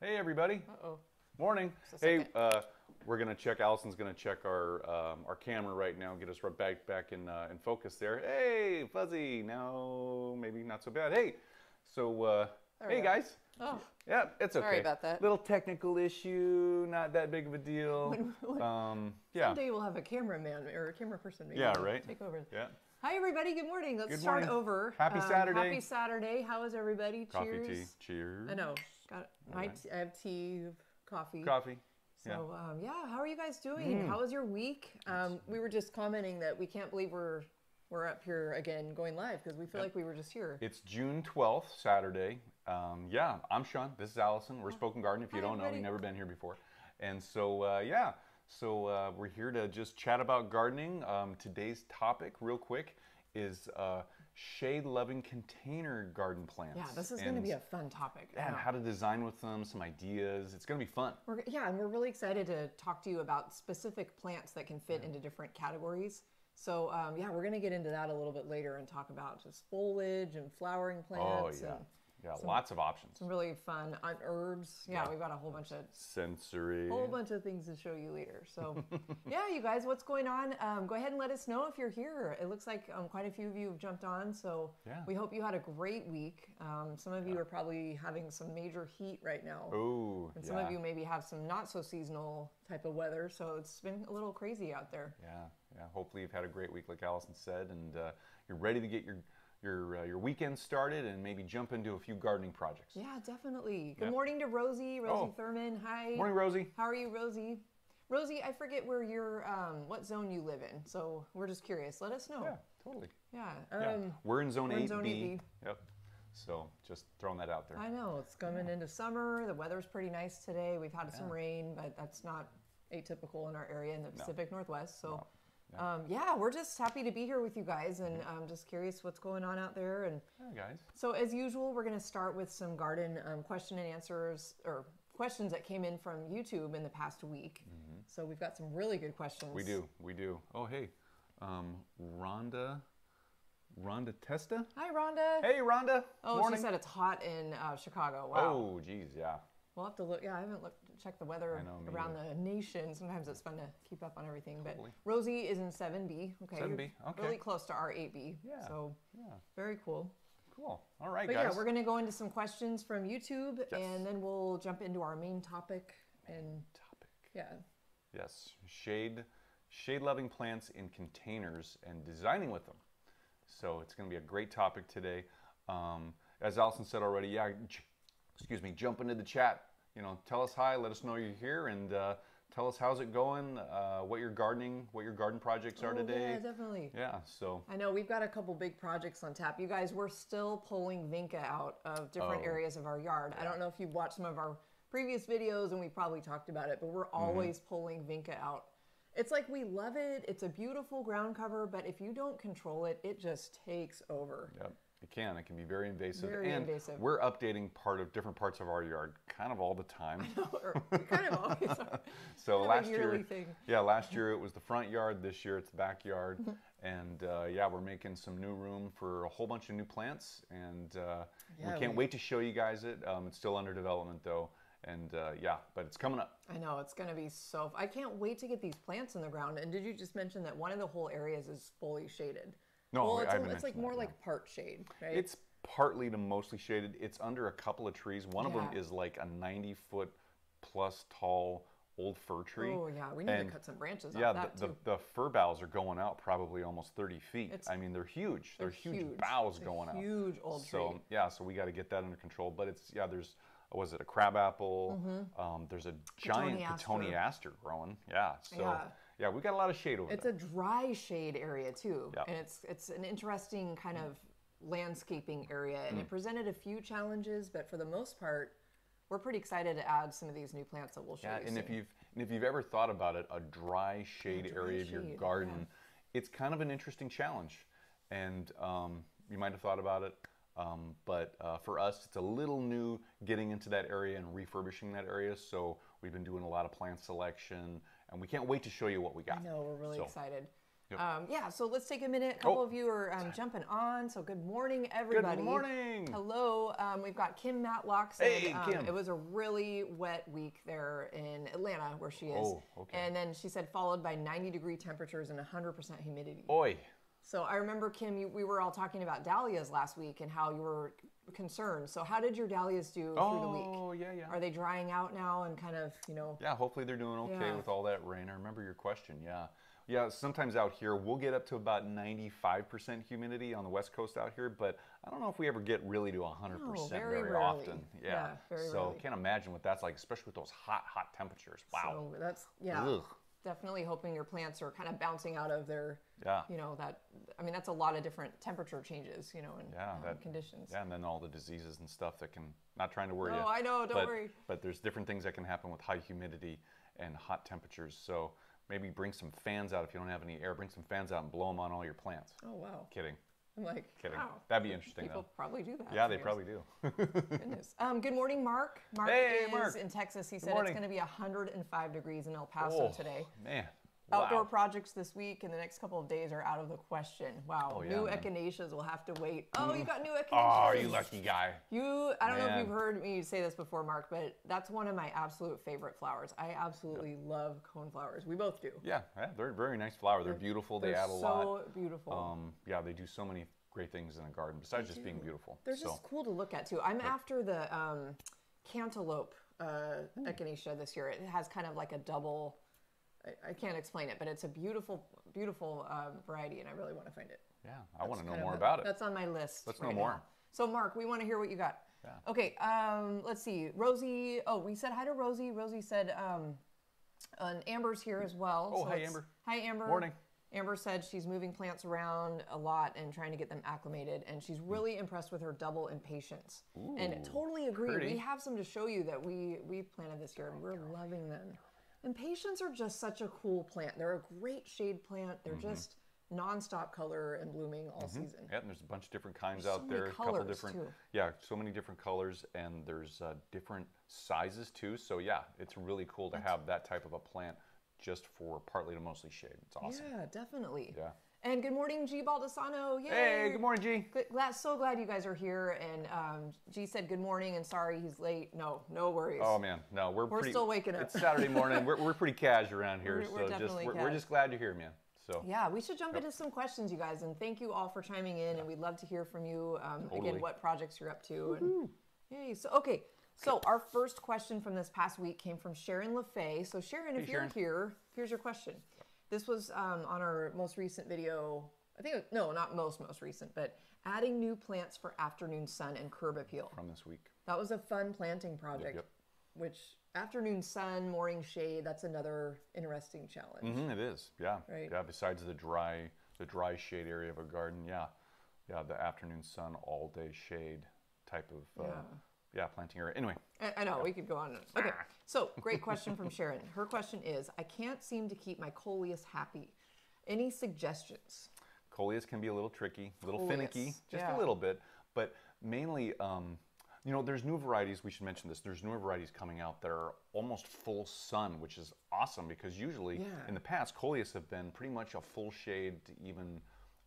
Hey, everybody. Uh-oh. Morning. Hey, uh, we're gonna check. Allison's gonna check our um, our camera right now. Get us right back back in uh, in focus there. Hey, fuzzy. Now maybe not so bad. Hey, so uh, hey go. guys. Oh, Yeah, it's okay. Sorry about that. Little technical issue. Not that big of a deal. um, yeah. someday we'll have a cameraman or a camera person. Maybe Yeah. Right. Take over. Yeah. Hi, everybody. Good morning. Let's Good start morning. over. Um, Happy Saturday. Happy Saturday. How is everybody? Coffee, Cheers. tea. Cheers. I know. Got my right. I have tea, coffee. Coffee. So yeah. um, yeah, how are you guys doing? How was your week? Um, we were just commenting that we can't believe we're we're up here again going live because we feel like we were just here. It's June 12th, Saturday. Um, yeah, I'm Sean. This is Allison. We're Spoken Garden. If you Hi, don't know, everybody. you've never been here before. And so, uh, yeah, so uh, we're here to just chat about gardening. Um, today's topic, real quick, is uh, shade loving container garden plants. yeah, this is going to be a fun topic. I and how to design with them, some ideas. It's going to be fun. We're, yeah, and we're really excited to talk to you about specific plants that can fit into different categories. So um, yeah, we're going to get into that a little bit later and talk about just foliage and flowering plants. Oh, plants. yeah. and Yeah, lots of options. some really fun on herbs. Yeah, Yeah. we've got a whole bunch of Sensory. whole bunch of things to show you later. So, yeah, you guys, what's going on? Um, go ahead and let us know if you're here. It looks like um, quite a few of you have jumped on. So, Yeah. we hope you had a great week. Um, some of you are probably having some major heat right now. Oh, And some of you maybe have some not so seasonal type of weather, so it's been a little crazy out there. Yeah, yeah. Hopefully you've had a great week, like Allison said, and uh, you're ready to get your your uh, your weekend started and maybe jump into a few gardening projects. Yeah, definitely. Good Yeah. morning to Rosie, Rosie Oh. Thurman. Hi. Morning, Rosie. How are you, Rosie? Rosie, I forget where you're, um, what zone you live in, so we're just curious. Let us know. Yeah, totally. Yeah. Yeah. Um, we're in zone we're in 8B. zone 8B. Yep. So just throwing that out there. I know it's coming into summer. The weather's pretty nice today. We've had some rain, but that's not atypical in our area in the Pacific Northwest. So, No. Um, yeah, we're just happy to be here with you guys, and I'm just curious what's going on out there. And Hey, guys. So as usual, we're going to start with some garden um, question and answers or questions that came in from YouTube in the past week. So we've got some really good questions. We do. We do. Oh, hey. Um, Rhonda. Rhonda Testa? Hi, Rhonda. Hey, Rhonda. Oh, Morning. she said it's hot in uh, Chicago. Wow. Oh, geez, yeah. We'll have to look. Yeah, I haven't looked checked the weather I know, me around the nation. Sometimes it's fun to keep up on everything. Totally. But Rosie is in 7B. Okay. 7B, okay. Really close to our 8B. Yeah. So Yeah. very cool. Cool. All right, But guys. yeah, we're going to go into some questions from YouTube, Yes. and then we'll jump into our main topic. And Topic. yeah, Yes, shade, shade-loving plants in containers and designing with them. So it's going to be a great topic today. Um, as Allison said already, yeah, excuse me, jump into the chat. You know, tell us hi, let us know you're here, and uh, tell us how's it going, uh, what your gardening, what your garden projects are Oh, today. Yeah, definitely. Yeah, so I know we've got a couple big projects on tap. You guys, we're still pulling vinca out of different Oh. areas of our yard. I don't know if you've watched some of our previous videos and we probably talked about it, but we're Mm-hmm. always pulling vinca out. It's like we love it. It's a beautiful ground cover, but if you don't control it, it just takes over. Yep, it can. It can be very invasive. Very and invasive. We're updating part of different parts of our yard kind of all the time. Or we kind of always are. So Kind of a last year, thing. yeah, last year it was the front yard. This year it's the backyard, and uh, yeah, we're making some new room for a whole bunch of new plants, and uh, Yeah, we can't we- wait to show you guys it. Um, it's still under development though, and uh, yeah, but it's coming up. I know it's going to be so. I can't wait to get these plants in the ground. And did you just mention that one of the whole areas is fully shaded? No, well, I it's, haven't it's like more that, like part shade, right? It's partly to mostly shaded. It's under a couple of trees. One of them is like a 90 foot plus tall old fir tree. Oh yeah, we need And to cut some branches Yeah, off that the, the, the fir boughs are going out probably almost 30 feet. It's- I mean, they're huge. They're, they're huge, huge. boughs It's a going out. huge old so, tree. yeah, so we got to get that under control. But it's, yeah, there's, was it a crabapple? Um, there's a giant Cotoneaster. cotoneaster growing. Yeah, so, Yeah. Yeah. we got a lot of shade over it's there. a dry shade area too, Yeah. and it's it's an interesting kind of landscaping area, and Hmm. it presented a few challenges, but for the most part, we're pretty excited to add some of these new plants that we'll show Yeah, you and if you've and if you've ever thought about it, a dry shade dry area of your garden, yeah. it's kind of an interesting challenge, and um, you might have thought about it. Um, but uh, for us, it's a little new getting into that area and refurbishing that area. So we've been doing a lot of plant selection, and we can't wait to show you what we got. I know we're really So, excited. Yep. Um, yeah, so let's take a minute. A couple Oh. of you are um, jumping on. So good morning, everybody. Good morning. Hello. Um, we've got Kim Matlock. Said, Hey, um, Kim. It was a really wet week there in Atlanta, where she is. Oh, okay. And then she said followed by 90 degree temperatures and 100% humidity. Oi. So I remember Kim, you, we were all talking about dahlias last week and how you were concerned. So how did your dahlias do through the week? Oh, yeah, yeah. Are they drying out now and kind of, you know? Yeah, hopefully they're doing okay Yeah. with all that rain. I remember your question. Yeah. Yeah, sometimes out here we'll get up to about 95% humidity on the west coast out here, but I don't know if we ever get really to 100% very very, often. Yeah. Yeah, very so rarely. can't imagine what that's like, especially with those hot, hot temperatures. Wow. So that's yeah. Ugh. Definitely hoping your plants are kind of bouncing out of their Yeah. you know that I mean that's a lot of different temperature changes, you know, and Yeah, um, that conditions. Yeah, and then all the diseases and stuff that can not trying to worry No, you. I know, don't but, worry. But there's different things that can happen with high humidity and hot temperatures. So maybe bring some fans out if you don't have any air. Bring some fans out and blow them on all your plants. Oh wow. Kidding. I'm like Kidding. Wow. That'd be interesting People though. probably do that. Yeah, they guess. probably do. Goodness. Um, good morning, Mark. Mark Hey, is Mark. in Texas. He said it's going to be 105 degrees in El Paso oh, today. man. Outdoor Wow. projects this week and the next couple of days are out of the question. Wow. Oh, yeah, new man. echinaceas will have to wait. Oh, you got new echinaceas. Oh, you lucky guy. You, I don't know if you've heard me say this before, Mark, but that's one of my absolute favorite flowers. I absolutely love cone flowers. We both do. Yeah, yeah, they're a very nice flower. They're beautiful. They They're add a so lot. beautiful. Um, yeah, they do so many great things in a garden besides just being beautiful. They're so, just cool to look at too. I'm after the um, cantaloupe uh, echinacea this year. It has kind of like a double. I, I can't explain it, but it's a beautiful, beautiful um, variety, and I really want to find it. yeah, I want to know more a- about it. That's on my list. Let's know more. now. So, Mark, we want to hear what you got. Yeah. Okay. Um, let's see. Rosie. Oh, we said hi to Rosie. Rosie said, um, and Amber's here as well. Oh, hi, Amber. Hi, Amber. Morning. Amber said she's moving plants around a lot and trying to get them acclimated, and she's really impressed with her double impatiens. Ooh, and totally agree. pretty. We have some to show you that we we planted this year, and we're loving them. Impatiens are just such a cool plant. They're a great shade plant. They're Mm-hmm. just nonstop color and blooming all season. Yeah, and there's a bunch of different kinds There's out so there. A couple different, too. yeah, so many different colors, and there's uh, different sizes too. So yeah, it's really cool to have that type of a plant just for partly to mostly shade. It's awesome. Yeah, definitely. Yeah. And good morning, G Baldessano. Yay! Hey, good morning, G. Good, glad, so glad you guys are here. And um, G said good morning and sorry he's late. No, no worries. Oh man, no, we're We're pretty, still waking up. It's Saturday morning. we're, we're pretty cash around here, We're- we're so just we're, we're just glad you're here, man. So Yeah, we should jump into some questions, you guys. And thank you all for chiming in. And we'd love to hear from you. Um, Totally. Again, what projects you're up to. And yay. So, okay. So, our first question from this past week came from Sharon LaFay. So, Sharon, if Hey, you're Sharon. here, here's your question. This was um, on our most recent video. I think, it- no, not most, most recent, but adding new plants for afternoon sun and curb appeal. from this week, That was a fun planting project, yep. which afternoon sun, morning shade, that's another interesting challenge. hmm it is, yeah, Right. yeah. Besides the dry, the dry shade area of a garden, yeah, yeah, the afternoon sun, all day shade type of, uh, yeah, planting area. Anyway, I, I know, we could go on. Okay, so great question from Sharon. Her question is I can't seem to keep my coleus happy. Any suggestions? Coleus can be a little tricky, a little finicky, just yeah. a little bit, but mainly, um, you know, there's new varieties. We should mention this. There's newer varieties coming out that are almost full sun, which is awesome because usually Yeah. in the past, Coleus have been pretty much a full shade, to even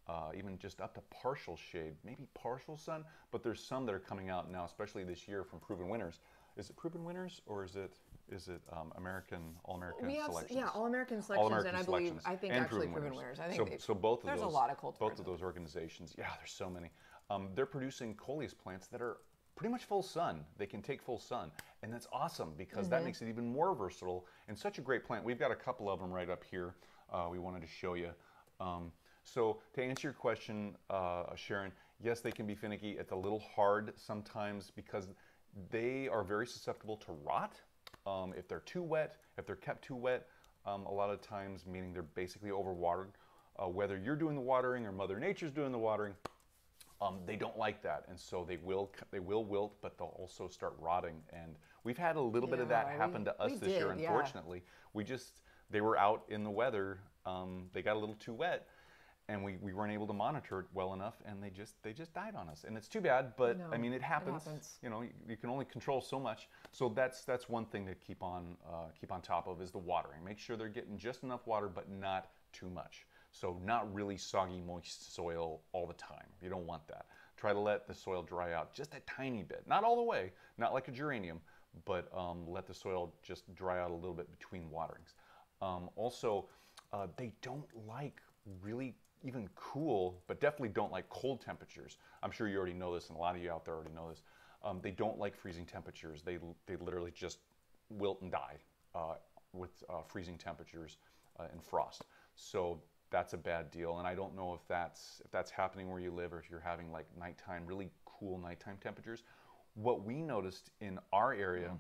uh, even just up to partial shade, maybe partial sun. But there's some that are coming out now, especially this year from Proven Winners. Is it Proven Winners or is it is it um, American All American Selections? yeah, All American selections, All-American and I believe, I think actually Proven proven winners. Winners. I think so, they- so both of there's those, a lot of cultivars. both of those organizations. Yeah, there's so many. Um, they're producing coleus plants that are pretty much full sun. They can take full sun, and that's awesome because Mm-hmm. that makes it even more versatile and such a great plant. We've got a couple of them right up here. Uh, we wanted to show you. Um, so to answer your question, uh, Sharon, yes, they can be finicky. It's a little hard sometimes because they are very susceptible to rot. Um, if they're too wet, if they're kept too wet, um, a lot of times, meaning they're basically overwatered. Uh, whether you're doing the watering or Mother Nature's doing the watering, um, they don't like that, and so they will they will wilt, but they'll also start rotting. And we've had a little bit of that happen we- to us this year. did, yeah. Unfortunately, we just they were out in the weather. Um, they got a little too wet, and we, we weren't able to monitor it well enough, and they just they just died on us. And it's too bad, but know, I mean it it happens. happens. You know, you, you can only control so much. So that's that's one thing to keep on uh, keep on top of is the watering. Make sure they're getting just enough water, but not too much. So not really soggy, moist soil all the time. You don't want that. Try to let the soil dry out just a tiny bit, not all the way, not like a geranium, but um, let the soil just dry out a little bit between waterings. Um, also, uh, they don't like really even cool, but definitely don't like cold temperatures. I'm sure you already know this, and a lot of you out there already know this. Um, they don't like freezing temperatures. They, they literally just wilt and die uh, with uh, freezing temperatures uh, and frost. So that's a bad deal. And I don't know if that's if that's happening where you live or if you're having like nighttime, really cool nighttime temperatures. What we noticed in our area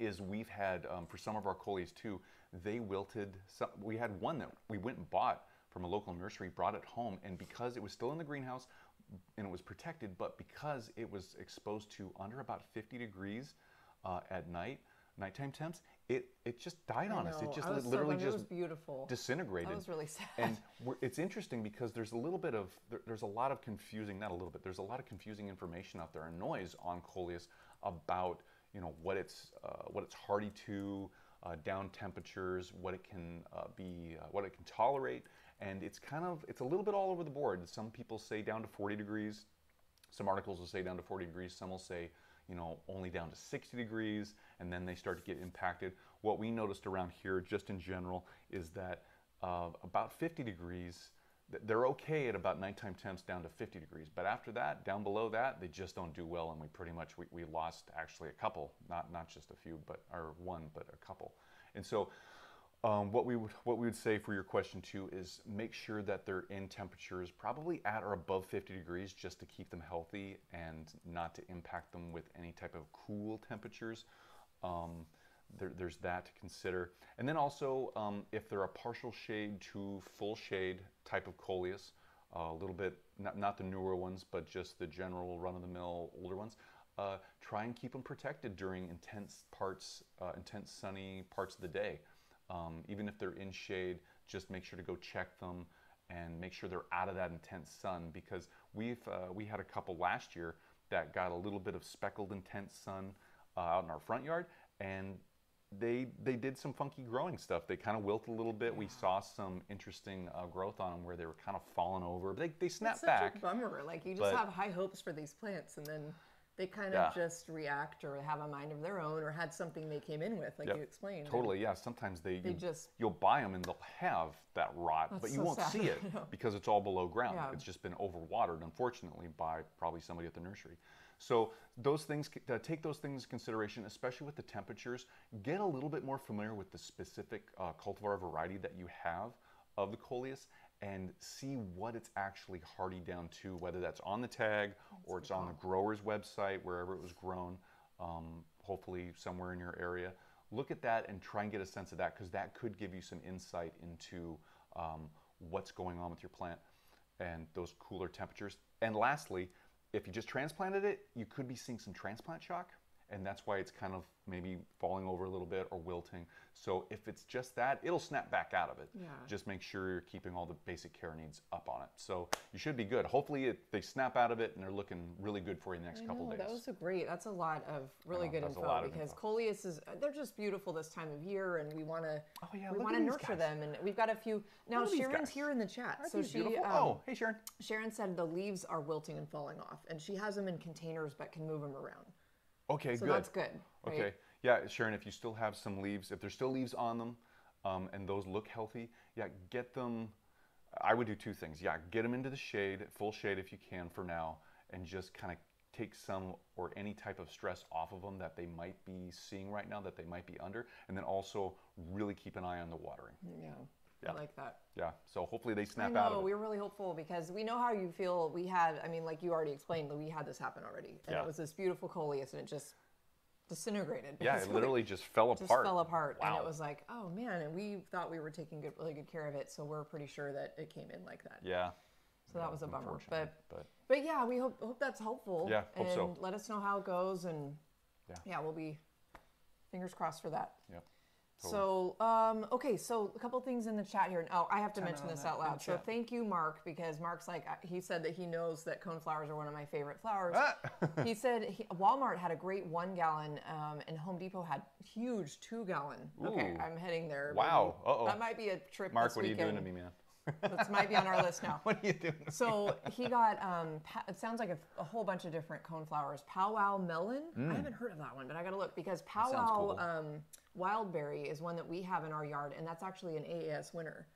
is we've had um, for some of our coleus too. They wilted. Some, we had one that we went and bought from a local nursery, brought it home, and because it was still in the greenhouse and it was protected, but because it was exposed to under about 50 degrees uh, at night, nighttime temps, it it just died on us. It just I was so literally just beautiful. disintegrated. That was really sad. And we're, it's interesting because there's a little bit of there, there's a lot of confusing, not a little bit. There's a lot of confusing information out there and noise on coleus about you know what it's uh, what it's hardy to, uh, down temperatures, what it can uh, be, uh, what it can tolerate, and it's kind of it's a little bit all over the board. Some people say down to 40 degrees. Some articles will say down to 40 degrees. Some will say you know only down to 60 degrees, and then they start to get impacted. What we noticed around here, just in general, is that uh, about 50 degrees they're okay at about nighttime temps down to 50 degrees but after that down below that they just don't do well and we pretty much we, we lost actually a couple not not just a few but or one but a couple and so um, what we would what we would say for your question too is make sure that they're in temperatures probably at or above 50 degrees just to keep them healthy and not to impact them with any type of cool temperatures um, there, there's that to consider. And then also, um, if they're a partial shade to full shade type of coleus, uh, a little bit, not, not the newer ones, but just the general run of the mill older ones, uh, try and keep them protected during intense parts, uh, intense sunny parts of the day. Um, even if they're in shade, just make sure to go check them and make sure they're out of that intense sun because we've uh, we had a couple last year that got a little bit of speckled intense sun uh, out in our front yard and they they did some funky growing stuff. They kind of wilted a little bit. We saw some interesting uh, growth on them where they were kind of falling over. They they snapped such back. a bummer. Like you just have high hopes for these plants, and then they kind Yeah. of just react or have a mind of their own, or had something they came in with, like Yep. you explained. Totally, yeah. Sometimes they, They you, just- you'll buy them and they'll have that rot, but you so won't sad. see it because it's all below ground. Yeah. It's just been overwatered, unfortunately, by probably somebody at the nursery. So those things, uh, take those things into consideration, especially with the temperatures. Get a little bit more familiar with the specific uh, cultivar variety that you have of the coleus and see what it's actually hardy down to, whether that's on the tag or it's on the grower's website, wherever it was grown, um, hopefully somewhere in your area. Look at that and try and get a sense of that because that could give you some insight into um, what's going on with your plant and those cooler temperatures. And lastly, if you just transplanted it, you could be seeing some transplant shock, and that's why it's kind of maybe falling over a little bit or wilting. So if it's just that, it'll snap back out of it. Yeah. Just make sure you're keeping all the basic care needs up on it. So you should be good. Hopefully it, they snap out of it and they're looking really good for you the next I couple know, days. That was a great. That's a lot of really know, good info lot of because info. coleus is they're just beautiful this time of year, and we want to Oh, yeah, we want to nurture guys. them, and we've got a few now. Look at these Sharon's guys. here in the chat, Aren't so she um, oh, hey Sharon. Sharon said the leaves are wilting and falling off, and she has them in containers but can move them around. Okay, So good. that's good. Right? Okay. Yeah, Sharon, if you still have some leaves, if there's still leaves on them um, and those look healthy, yeah, get them. I would do two things. Yeah, get them into the shade, full shade if you can for now, and just kind of take some or any type of stress off of them that they might be seeing right now, that they might be under, and then also really keep an eye on the watering. Yeah. Yeah. I like that. Yeah, so hopefully they I snap know, out of it. we were really hopeful because we know how you feel. We had, I mean, like you already explained, that we had this happen already. And Yeah. it was this beautiful coleus and it just disintegrated. yeah, it literally just fell just apart. Just fell apart. And it was like, oh man, and we thought we were taking good, really good care of it. So we're pretty sure that it came in like that. Yeah. So that was a bummer. But but but yeah, we hope hope that's helpful. Yeah, hope and so. let us know how it goes and Yeah. yeah, we'll be fingers crossed for that. yep. So, um, okay, so a couple things in the chat here. Oh, I have to mention this out loud. So, thank you, Mark, because Mark's like, uh, he said that he knows that cone flowers are one of my favorite flowers. Ah! he said he, Walmart had a great one gallon, um, and Home Depot had huge two gallon. Okay, I'm heading there. Wow. Uh-oh. That might be a trip. Mark, this what are you doing to me, man? This might be on our list now. What are you doing? So he got, um, pa- it sounds like a, a whole bunch of different cone flowers. Powwow melon. I haven't heard of that one, but I got to look because powwow cool. um, wildberry is one that we have in our yard, and that's actually an AAS winner.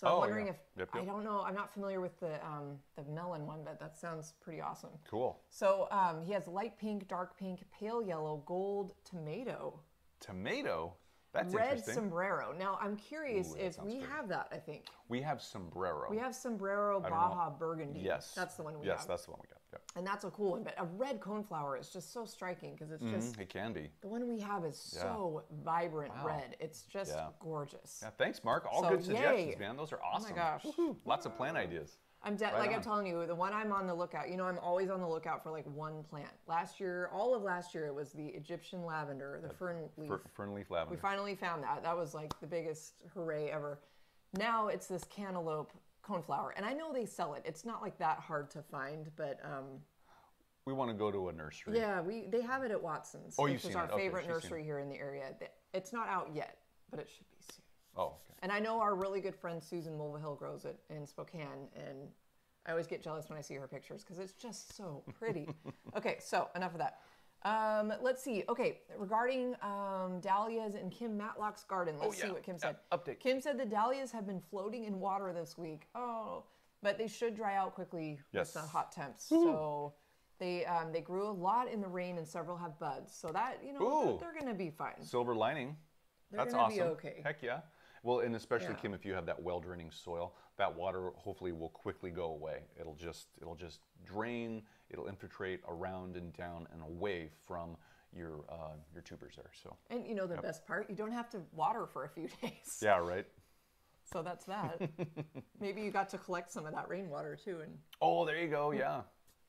So Oh, I'm wondering yeah. if Yep, I yep. don't know. I'm not familiar with the um, the melon one, but that sounds pretty awesome. Cool. So um, he has light pink, dark pink, pale yellow, gold, tomato, Tomato. That's red sombrero. Now I'm curious Ooh, if we good. have that. I think we have sombrero. we have sombrero. Baja Burgundy. Yes. that's the one we yes, have. that's the one we got. Yep. and that's a cool one. But a red coneflower is just so striking because it's just Mhm, It can be. the one we have is Yeah. so vibrant Wow. red. It's just Yeah. gorgeous. Yeah, thanks, Mark. All So, good suggestions, yay. man. Those are Oh awesome. my gosh. Woohoo. Lots of plant ideas. I'm de- Right like I'm telling you, the one I'm on the lookout. You know, I'm always on the lookout for like one plant. Last year, all of last year, it was the Egyptian lavender, the fern leaf. Fer- fern leaf lavender. we finally found that. That was like the biggest hooray ever. Now it's this cantaloupe coneflower, and I know they sell it. It's not like that hard to find, but um, we want to go to a nursery. yeah, we they have it at Watson's, Oh, which is our it. Favorite seen nursery here in the area. It's not out yet, but it should be soon. Oh, okay. And I know our really good friend Susan Mulvihill grows it in Spokane, and I always get jealous when I see her pictures because it's just so pretty. okay, so enough of that. Um, let's see. Okay, regarding um, dahlias in Kim Matlock's garden, let's see Oh, yeah. what Kim said. update. Kim said the dahlias have been floating in water this week. Oh, but they should dry out quickly Yes. with the hot temps. So they um, they grew a lot in the rain, and several have buds. So that you know they're, they're going to be fine. Silver lining. They're That's gonna be awesome. okay. Heck yeah. Well, and especially Yeah. Kim, if you have that well draining soil, that water hopefully will quickly go away. It'll just it'll just drain. It'll infiltrate around and down and away from your uh, your tubers there. So And you know the best part, you don't have to water for a few days. yeah, right. So that's that. Maybe you got to collect some of that rainwater too, and Oh, there you go. Yeah,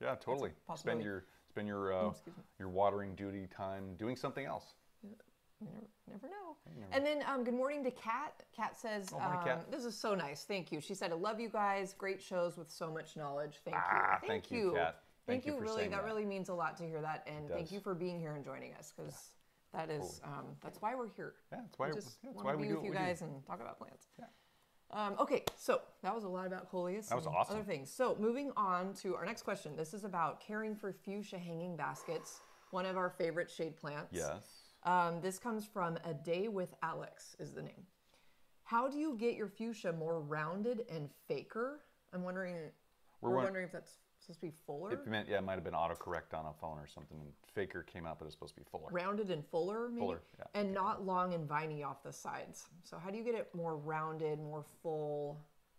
yeah, totally. Spend your spend your uh, me. your watering duty time doing something else. Never, never know. And then um, good morning to Kat. Kat says, Oh, um, Kat. "This is so nice. Thank you." She said, "I love you guys. Great shows with so much knowledge. Thank Ah, you. thank you, Kat. Thank, Thank you really, that, that. really means a lot to hear that, and thank you for being here and joining us because that is um, that's why we're here. Yeah, that's why. We yeah, that's want why to we be do with you do. guys and talk about plants. Um, okay, so that was a lot about coleus. That was and awesome. Other things. So moving on to our next question. This is about caring for fuchsia hanging baskets, one of our favorite shade plants. Yes. Um, this comes from A Day with Alex is the name. How do you get your fuchsia more rounded and faker? I'm wondering. We're, We're won- wondering if that's supposed to be fuller, It meant yeah, it might have been autocorrect on a phone or something. And Faker came out, but it's supposed to be fuller. rounded and fuller, maybe, Fuller, yeah. and not long and viney off the sides. So how do you get it more rounded, more full,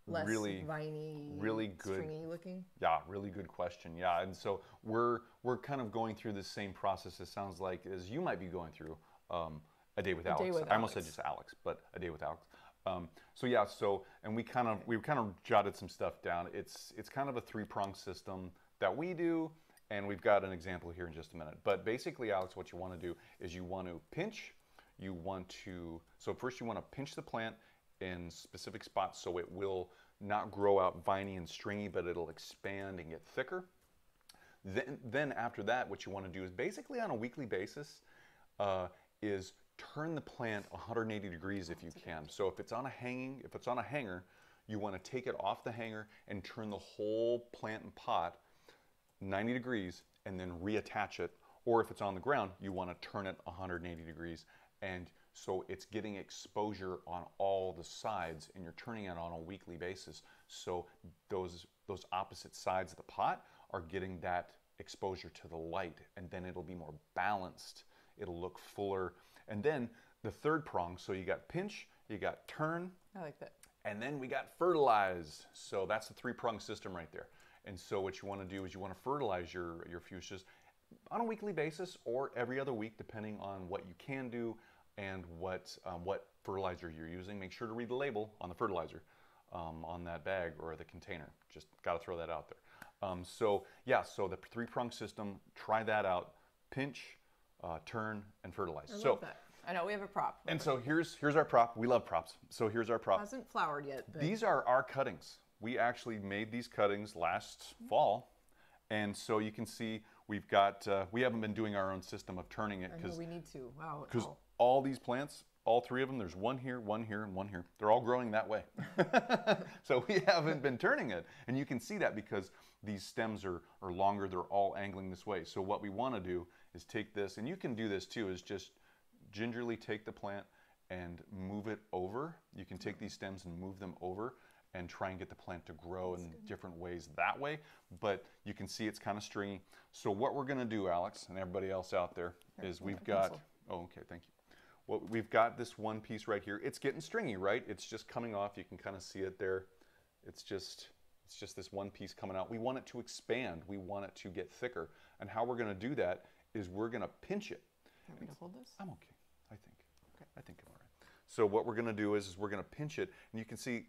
less Really- viney, really good. stringy looking? Yeah, really good question. Yeah, and so we're we're kind of going through the same process. It sounds like as you might be going through um, a day with Alex. Day with I almost said just Alex, but a day with Alex. Um, so yeah, so and we kind of we kind of jotted some stuff down. It's it's kind of a three prong system that we do, and we've got an example here in just a minute. But basically, Alex, what you want to do is you want to pinch. You want to so first you want to pinch the plant in specific spots so it will not grow out viney and stringy, but it'll expand and get thicker. Then, then after that, what you want to do is basically on a weekly basis, uh, is turn the plant 180 degrees if you can. So if it's on a hanging, if it's on a hanger, you want to take it off the hanger and turn the whole plant and pot 90 degrees and then reattach it. Or if it's on the ground, you want to turn it 180 degrees. And so it's getting exposure on all the sides and you're turning it on a weekly basis. So those, those opposite sides of the pot are getting that exposure to the light and then it'll be more balanced. It'll look fuller. And then the third prong, so you got pinch, you got turn, I like that. and then we got fertilize. So that's the three prong system right there. And so what you want to do is you want to fertilize your, your fuchsias on a weekly basis or every other week, depending on what you can do and what, um, what fertilizer you're using. Make sure to read the label on the fertilizer um, on that bag or the container. Just got to throw that out there. Um, so yeah, so the three prong system, try that out. Pinch, uh, turn, and fertilize. I so love that. I know we have a prop. and so here's here's our prop. We love props. So here's our prop. hasn't flowered yet, but These are our cuttings. We actually made these cuttings last fall, and so you can see we've got. Uh, we haven't been doing our own system of turning it because we need to. Wow. because all these plants, all three of them. There's one here, one here, and one here. They're all growing that way. so we haven't been turning it. And you can see that because these stems are, are longer. They're all angling this way. So what we want to do is take this, and you can do this too, is just gingerly take the plant and move it over. You can take these stems and move them over and try and get the plant to grow in different ways that way. But you can see it's kind of stringy. So what we're going to do, Alex, and everybody else out there, is we've got. Oh, okay, thank you. Well, we've got this one piece right here. It's getting stringy, right? It's just coming off. You can kind of see it there. It's just it's just this one piece coming out. We want it to expand. We want it to get thicker. And how we're going to do that is we're going to pinch it. Want me to hold this? I'm okay, I think. Okay. I think I'm all right. So what we're going to do is, is we're going to pinch it, and you can see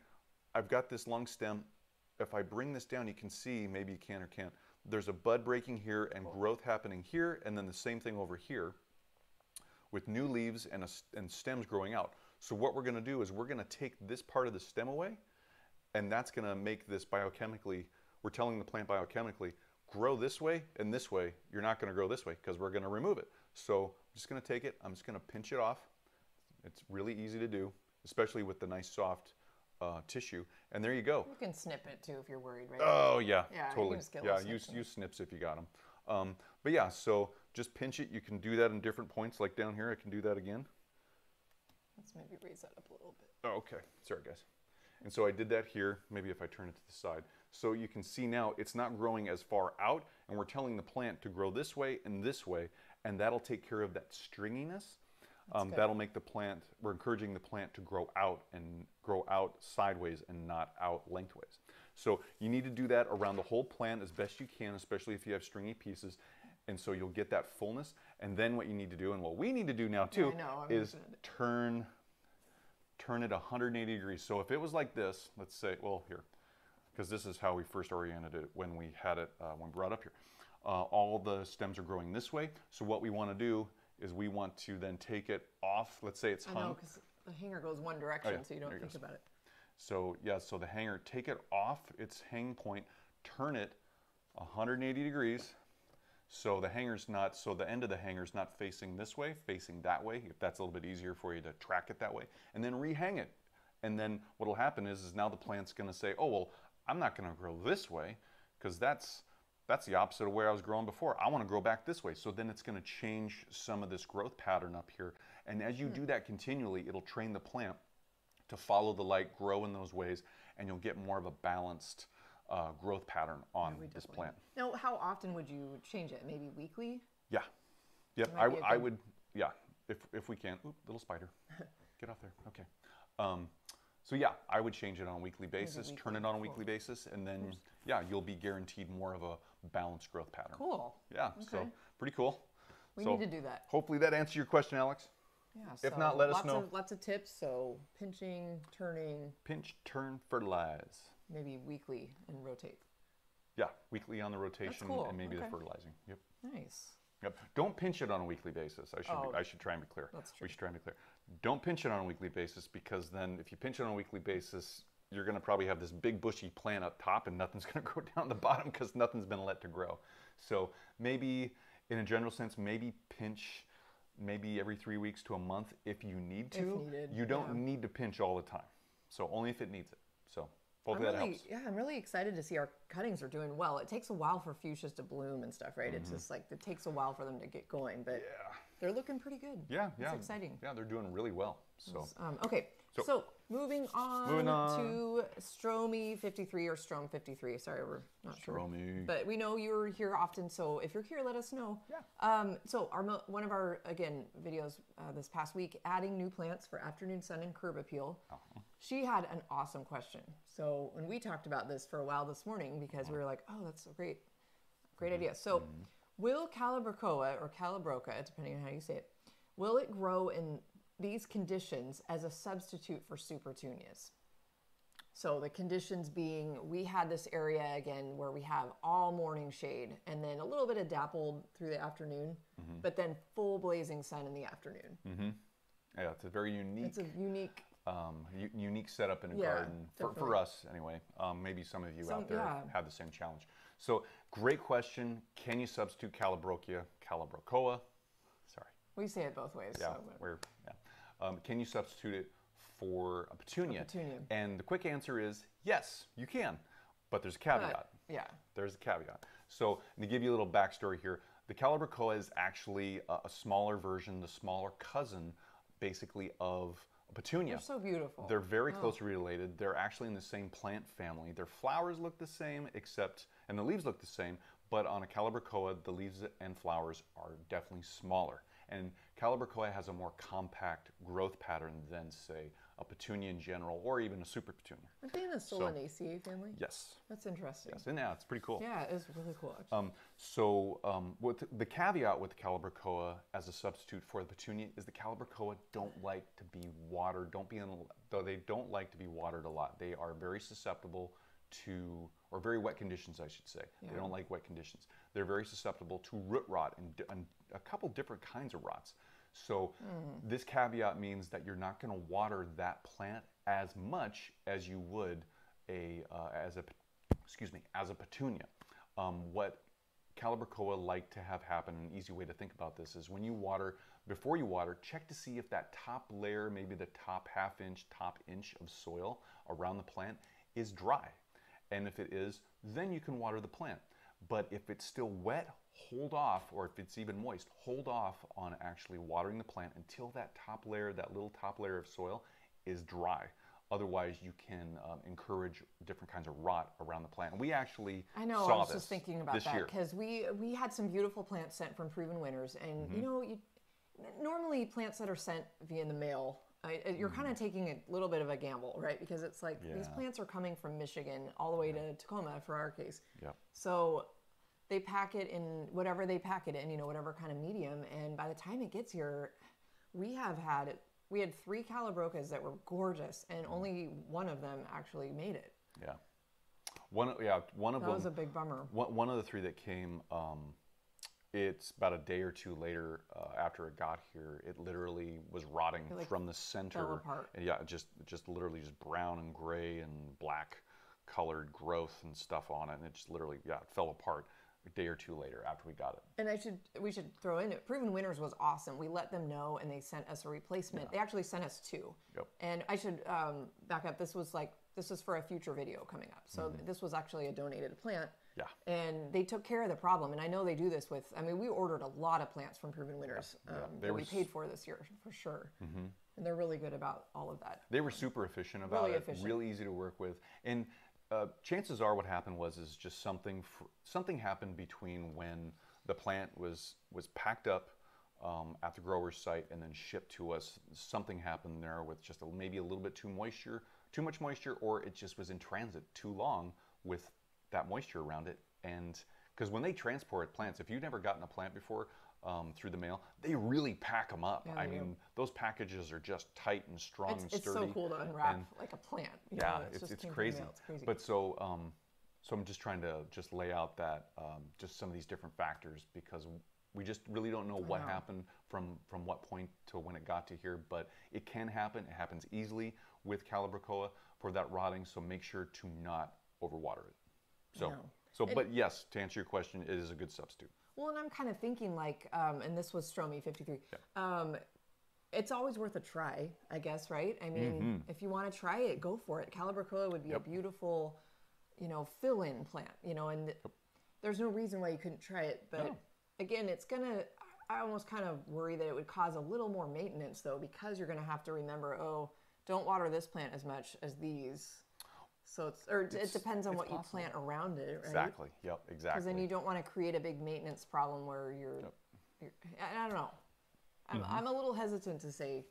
I've got this long stem. If I bring this down, you can see, maybe you can or can't, there's a bud breaking here and oh. growth happening here, and then the same thing over here with new leaves and, a and stems growing out. So what we're going to do is we're going to take this part of the stem away, and that's going to make this biochemically, we're telling the plant biochemically, grow this way and this way. You're not going to grow this way because we're going to remove it. So I'm just going to take it, I'm just going to pinch it off. It's really easy to do, especially with the nice soft uh, tissue. And there you go. You can snip it too if you're worried, right? Oh yeah, Yeah, totally. Yeah, use snips use snips if you got them. Um, but yeah, so just pinch it. You can do that in different points, like down here. I can do that again. Let's maybe raise that up a little bit. Oh, okay. Sorry, guys. And so I did that here. Maybe if I turn it to the side. So you can see now it's not growing as far out, and we're telling the plant to grow this way and this way, and that'll take care of that stringiness. Um, that'll make the plant, we're encouraging the plant to grow out and grow out sideways and not out lengthways. So you need to do that around the whole plant as best you can, especially if you have stringy pieces. And so you'll get that fullness. And then what you need to do, and what we need to do now too, know, is turn turn it 180 degrees. So if it was like this, let's say, well, here, because this is how we first oriented it when we had it, uh, when we brought up here. Uh, all the stems are growing this way. So what we want to do is we want to then take it off. Let's say it's I hung. know, because the hanger goes one direction, Oh, yeah, so you don't think goes. about it. So yeah, so the hanger, take it off its hang point, turn it 180 degrees. So the hanger's not, so the end of the hanger's not facing this way, facing that way, if that's a little bit easier for you to track it that way. And then rehang it. And then what'll happen is, is now the plant's gonna say, oh, well, I'm not gonna grow this way, because that's, that's the opposite of where I was growing before. I wanna grow back this way. So then it's gonna change some of this growth pattern up here. And as you hmm. do that continually, it'll train the plant to follow the light, grow in those ways, and you'll get more of a balanced uh, growth pattern on this plant. Now, how often would you change it? Maybe weekly? Yeah. Yep. Might I, be w- a I would, yeah, if, if we can. Oop, little spider. Get off there. Okay. Um, so, yeah, I would change it on a weekly basis, turn it on a weekly basis, and then, yeah, you'll be guaranteed more of a balanced growth pattern. Cool. Yeah. Okay. So, pretty cool. We So, need to do that. Hopefully that answers your question, Alex. Yeah. if not, let us lots know. Of, lots of tips. So pinching, turning, Pinch, turn, fertilize. Maybe weekly, and rotate. Yeah, weekly on the rotation cool. and maybe Okay. the fertilizing. Yep. Nice. Yep. Don't pinch it on a weekly basis. I should Oh. be, I should try and be clear. That's true. We should try and be clear. Don't pinch it on a weekly basis because then if you pinch it on a weekly basis, you're going to probably have this big bushy plant up top and nothing's going to grow down the bottom because nothing's been let to grow. So maybe in a general sense, maybe pinch maybe every three weeks to a month if you need to. If needed, you don't yeah. need to pinch all the time. So only if it needs it. So I'm that really, helps. yeah, I'm really excited to see our cuttings are doing well. It takes a while for fuchsias to bloom and stuff, right? It's just like it takes a while for them to get going, but Mm-hmm. Yeah. they're looking pretty good. Yeah, yeah. It's exciting. Yeah, they're doing really well. So Um, okay, So- so, moving on, Moving on. to Stromy 53 or Strom 53. Sorry, we're not sure. Stromy. But we know you're here often, so if you're here, let us know. Yeah. Um, so our one of our again videos uh, this past week, adding new plants for afternoon sun and curb appeal. Uh-huh. She had an awesome question. So when we talked about this for a while this morning, because we were like, oh, that's a great, great Mm-hmm. idea. So will Calibrocoa or Calibroca, depending on how you say it, will it grow in these conditions as a substitute for supertunias? So the conditions being, we had this area again where we have all morning shade and then a little bit of dappled through the afternoon, Mm-hmm. but then full blazing sun in the afternoon. Mm-hmm. yeah, it's a very unique It's a unique, um, u- unique setup in a Yeah, garden for, for us anyway. Um, maybe some of you Some- out there yeah. have the same challenge. So great question. Can you substitute Calibrochia, Calibrocoa? Sorry. we say it both ways. Yeah, so, we're yeah. Um, can you substitute it for a petunia? petunia. And the quick answer is yes, you can, but there's a caveat. But, yeah. There's a caveat. So, to give you a little backstory here, the Calibrachoa is actually a, a smaller version, the smaller cousin, basically, of a petunia. They're so beautiful. They're very closely related. They're actually in the same plant family. Their flowers look the same, except, and the leaves look the same, but on a Calibrachoa, the leaves and flowers are definitely smaller. And Calibrachoa has a more compact growth pattern than, say, a petunia in general, or even a super petunia. Aren't they in the Solanaceae family? Yes. That's interesting. Yes, and yeah, it's pretty cool. Yeah, it's really cool. Actually. Um, so, um, what the, caveat with the Calibrachoa as a substitute for the petunia is the Calibrachoa don't like to be watered. Don't be in, though they don't like to be watered a lot. They are very susceptible to, or very wet conditions, I should say. They don't like wet conditions. They're very susceptible to root rot and, and a couple different kinds of rots. So, this caveat means that you're not going to water that plant as much as you would a uh, as a excuse me as a petunia. Um, what Calibrachoa like to have happen, an easy way to think about this is when you water, before you water, check to see if that top layer, maybe the top half inch, top inch of soil around the plant is dry. And if it is, then you can water the plant. But if it's still wet, hold off, or if it's even moist, hold off on actually watering the plant until that top layer, that little top layer of soil, is dry. Otherwise, you can um, encourage different kinds of rot around the plant. And we actually I know. saw I was this just thinking about this that year. because we we had some beautiful plants sent from Proven Winners, and Mm-hmm. you know, you, normally plants that are sent via the mail, I, you're kind of taking a little bit of a gamble, right? Because it's like these Mm-hmm. Plants are coming from Michigan all the way to Tacoma for our case. Yep. So they pack it in whatever they pack it in, you know, whatever kind of medium, and by the time it gets here, we have had we had three calabrocas that were gorgeous, and Mm-hmm. only one of them actually made it. Yeah. One, yeah, one of That them. was a big bummer. One, one of the three that came, um, it's about a day or two later uh, after it got here. It literally was rotting like, from the center. Fell apart. And yeah, just just literally just brown and gray and black colored growth and stuff on it, and it just literally yeah it fell apart a day or two later after we got it. And I should we should throw in it. Proven Winners was awesome. We let them know, and they sent us a replacement. They actually sent us two. Yep. And I should um, back up. This was like this is for a future video coming up. So Mm-hmm. this was actually a donated plant. Yeah. And they took care of the problem. And I know they do this with. I mean, we ordered a lot of plants from Proven Winners um, They that we Mm-hmm. paid for this year for sure. And they're really good about all of that. They were super efficient about Really it, efficient. really easy to work with, and uh, chances are what happened was is just something something happened between when the plant was was packed up um, at the grower's site and then shipped to us. Something happened there with just a, maybe a little bit too moisture, too much moisture, or it just was in transit too long with that moisture around it. And because when they transport plants, if you've never gotten a plant before. Um, through the mail, they really pack them up. I they do. mean, those packages are just tight and strong It's, and it's sturdy. so cool to unwrap and- like a plant. yeah, know, it's, it's the crazy. It's crazy. But so um, so I'm just trying to just lay out that um, just some of these different factors because we just really don't know what happened from from what point to when it got to here. But it can happen. It happens easily with Calibrachoa for that rotting. So make sure to not overwater it. So so but yes, to answer your question, it is a good substitute. Well, and I'm kind of thinking like, um, and this was Stromy 53. Yeah. Um, it's always worth a try, I guess, right? I mean, Mm-hmm. if you want to try it, go for it. Calibrachoa would be a beautiful, you know, fill-in plant. You know, and there's no reason why you couldn't try it. But No. again, it's gonna. I almost kind of worry that it would cause a little more maintenance though, because you're gonna have to remember, oh, don't water this plant as much as these. So it's, or it depends on it's what you plant around it, right? Exactly. Yep. Exactly. because Exactly. then you don't want to create a big maintenance problem where you're, you're I, I don't know I'm, Mm-hmm. I'm a little hesitant to say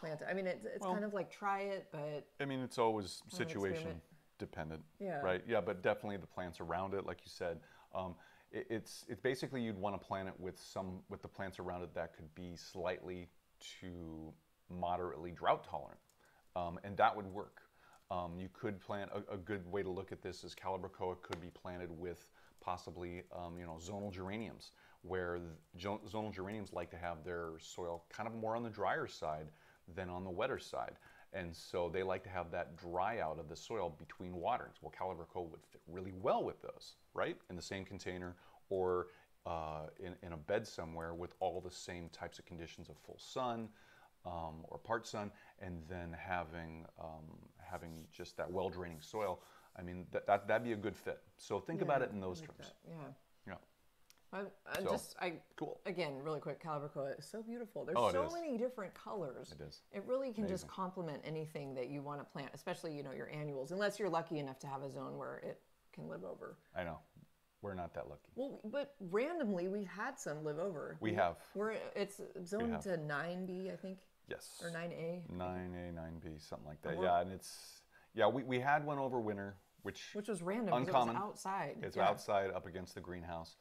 plant it i mean it's, it's kind of like try it but I mean, it's always situation dependent, Yeah. right? Yeah, but definitely the plants around it, like you said, um, it, it's it's basically you'd want to plant it with some with the plants around it that could be slightly to moderately drought tolerant, um, and that would work. Um, you could plant a, a good way to look at this is Calibrachoa could be planted with possibly um, you know zonal geraniums, where zonal geraniums like to have their soil kind of more on the drier side than on the wetter side. And so they like to have that dry out of the soil between waterings. Well, Calibrachoa would fit really well with those, right? In the same container or uh, in, in a bed somewhere with all the same types of conditions of full sun, um, or part sun, and then having um, having just that well draining soil. I mean, that, that that'd be a good fit. So think about it in those like terms. that, Yeah. Yeah, I, I So, just I cool. again really quick calibrachoa is so beautiful. There's Oh, so is. many different colors. It is. It really can just complement anything that you want to plant, especially you know your annuals, unless you're lucky enough to have a zone where it can live over. I know. We're not that lucky. Well, but randomly we've had some live over. We have. We're it's zoned to nine B, I think, Yes. or nine A, Nine A, nine B, something like that. Yeah, and it's yeah. We, we had one over winter, which which was random. Uncommon. It was outside. it's Yeah. outside up against the greenhouse,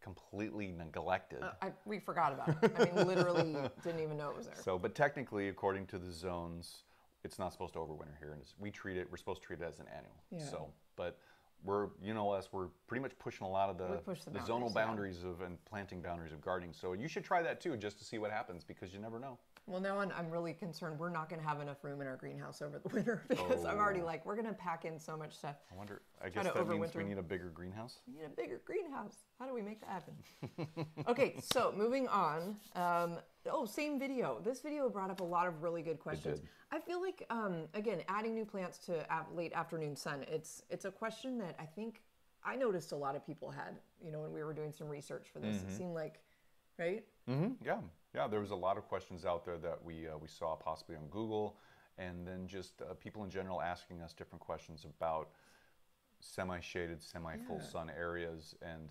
completely neglected. Uh, I, we forgot about it. I mean, literally didn't even know it was there. So, but technically, according to the zones, it's not supposed to overwinter here, and it's, we treat it. We're supposed to treat it as an annual. Yeah. So, but we're you know us, we're pretty much pushing a lot of the push the zonal boundaries, yeah. boundaries of and planting boundaries of gardening. So you should try that too, just to see what happens, because you never know. Well, now I'm, I'm really concerned we're not going to have enough room in our greenhouse over the winter because I'm already Oh. like, we're going to pack in so much stuff. I wonder. I guess that means we need a bigger greenhouse. We need a bigger greenhouse. How do we make that happen? okay, so moving on. Um, oh, same video. This video brought up a lot of really good questions. I feel like, um, again, adding new plants to late afternoon sun. It's it's a question that I think I noticed a lot of people had. You know, when we were doing some research for this, Mm-hmm. it seemed like, right? Mm -hmm. Yeah, yeah. There was a lot of questions out there that we uh, we saw possibly on Google, and then just uh, people in general asking us different questions about semi-shaded, semi-full Yeah. sun areas, and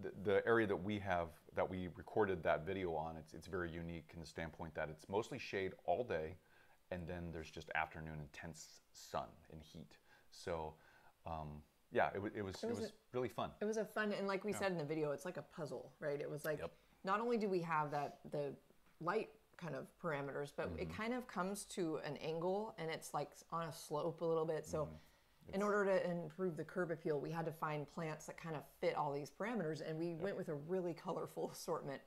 the, the area that we have that we recorded that video on. It's it's very unique in the standpoint that it's mostly shade all day, and then there's just afternoon intense sun and heat. So. Um, yeah, it, it was it was was a- really fun. It was a fun and like we said in the video, it's like a puzzle, right? It was like Yep. Not only do we have that the light kind of parameters, but it kind of comes to an angle and it's like on a slope a little bit. So in order to improve the curb appeal, we had to find plants that kind of fit all these parameters and we went with a really colorful assortment.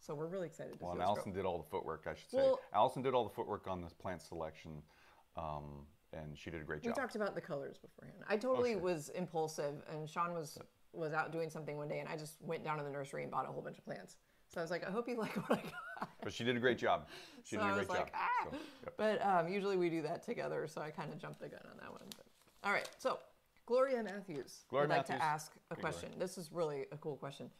So we're really excited to Well, and Allison did all the footwork, I should say. Well- Allison did all the footwork on this plant selection, um, and she did a great job. We talked about the colors beforehand. I totally sure. was impulsive, and Sean was was out doing something one day, and I just went down to the nursery and bought a whole bunch of plants. So I was like, I hope you like what I got. but she did a great job. She so did a great was job. like, ah. So, yep. But um, usually we do that together, so I kind of jumped the gun on that one. But all right, so Gloria Matthews Gloria would like to ask a Hey, question. This is really a cool question.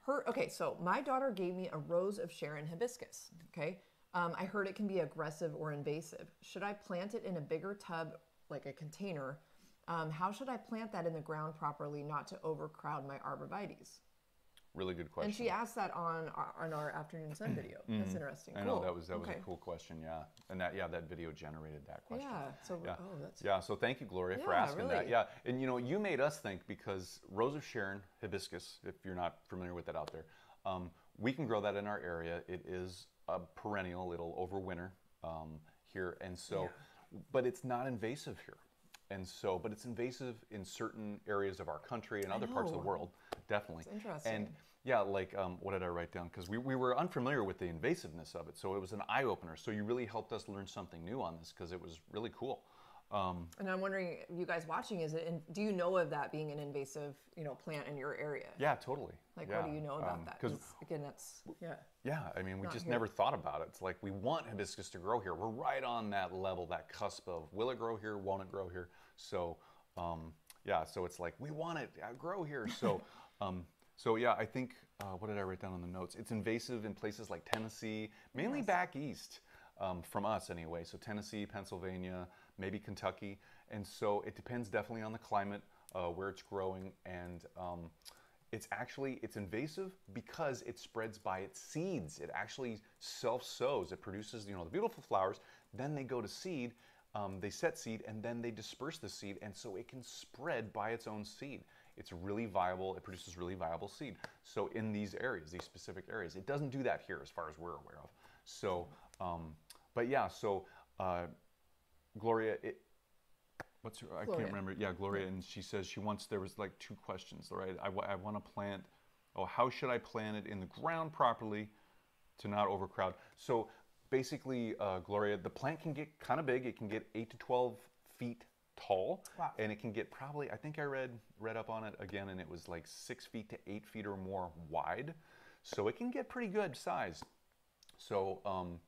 Her okay, so my daughter gave me a rose of Sharon hibiscus. Okay, um, I heard it can be aggressive or invasive. Should I plant it in a bigger tub, like a container? Um, how should I plant that in the ground properly, not to overcrowd my arborvitaes? Really good question. And she asked that on our, on our afternoon sun video. That's interesting. Mm-hmm. I know that was that was Okay. a cool question, yeah. And that yeah, that video generated that question. Yeah. So Yeah. oh, that's Yeah, so thank you, Gloria, for Yeah, asking that. Yeah, and you know, you made us think because Rose of Sharon hibiscus, if you're not familiar with that out there, um, we can grow that in our area. It is a perennial; it'll overwinter um, here, and so, but it's not invasive here, and so, but it's invasive in certain areas of our country and other parts of the world, definitely. It's interesting. And yeah, like um, what did I write down? Because we, we were unfamiliar with the invasiveness of it, so it was an eye opener. So you really helped us learn something new on this because it was really cool. Um, And I'm wondering, you guys watching, is it? In, do you know of that being an invasive, you know, plant in your area? yeah, totally. Like, yeah. what do you know about that? Because again, that's yeah. yeah, I mean, we Not just here. never thought about it. It's like we want hibiscus to grow here. We're right on that level, that cusp of will it grow here, won't it grow here? So um, yeah, so it's like we want it uh, grow here. So um, so yeah, I think uh, what did I write down on the notes? It's invasive in places like Tennessee, mainly back east um, from us anyway. So Tennessee, Pennsylvania, maybe Kentucky, and so it depends definitely on the climate uh, where it's growing and. Um, it's actually it's invasive because it spreads by its seeds. It actually self sows. It produces you know the beautiful flowers. Then they go to seed. Um, they set seed and then they disperse the seed, and so it can spread by its own seed. It's really viable. It produces really viable seed. So in these areas, these specific areas, it doesn't do that here as far as we're aware of. So, um, but yeah. So uh, Gloria, it, what's her, I can't remember. Yeah, Gloria, and she says she wants. There was like two questions, right? I, I want to plant. Oh, how should I plant it in the ground properly to not overcrowd? So basically, uh, Gloria, the plant can get kind of big. It can get eight to twelve feet tall, Wow. and it can get probably. I think I read read up on it again, and it was like six feet to eight feet or more wide. So it can get pretty good size. So um,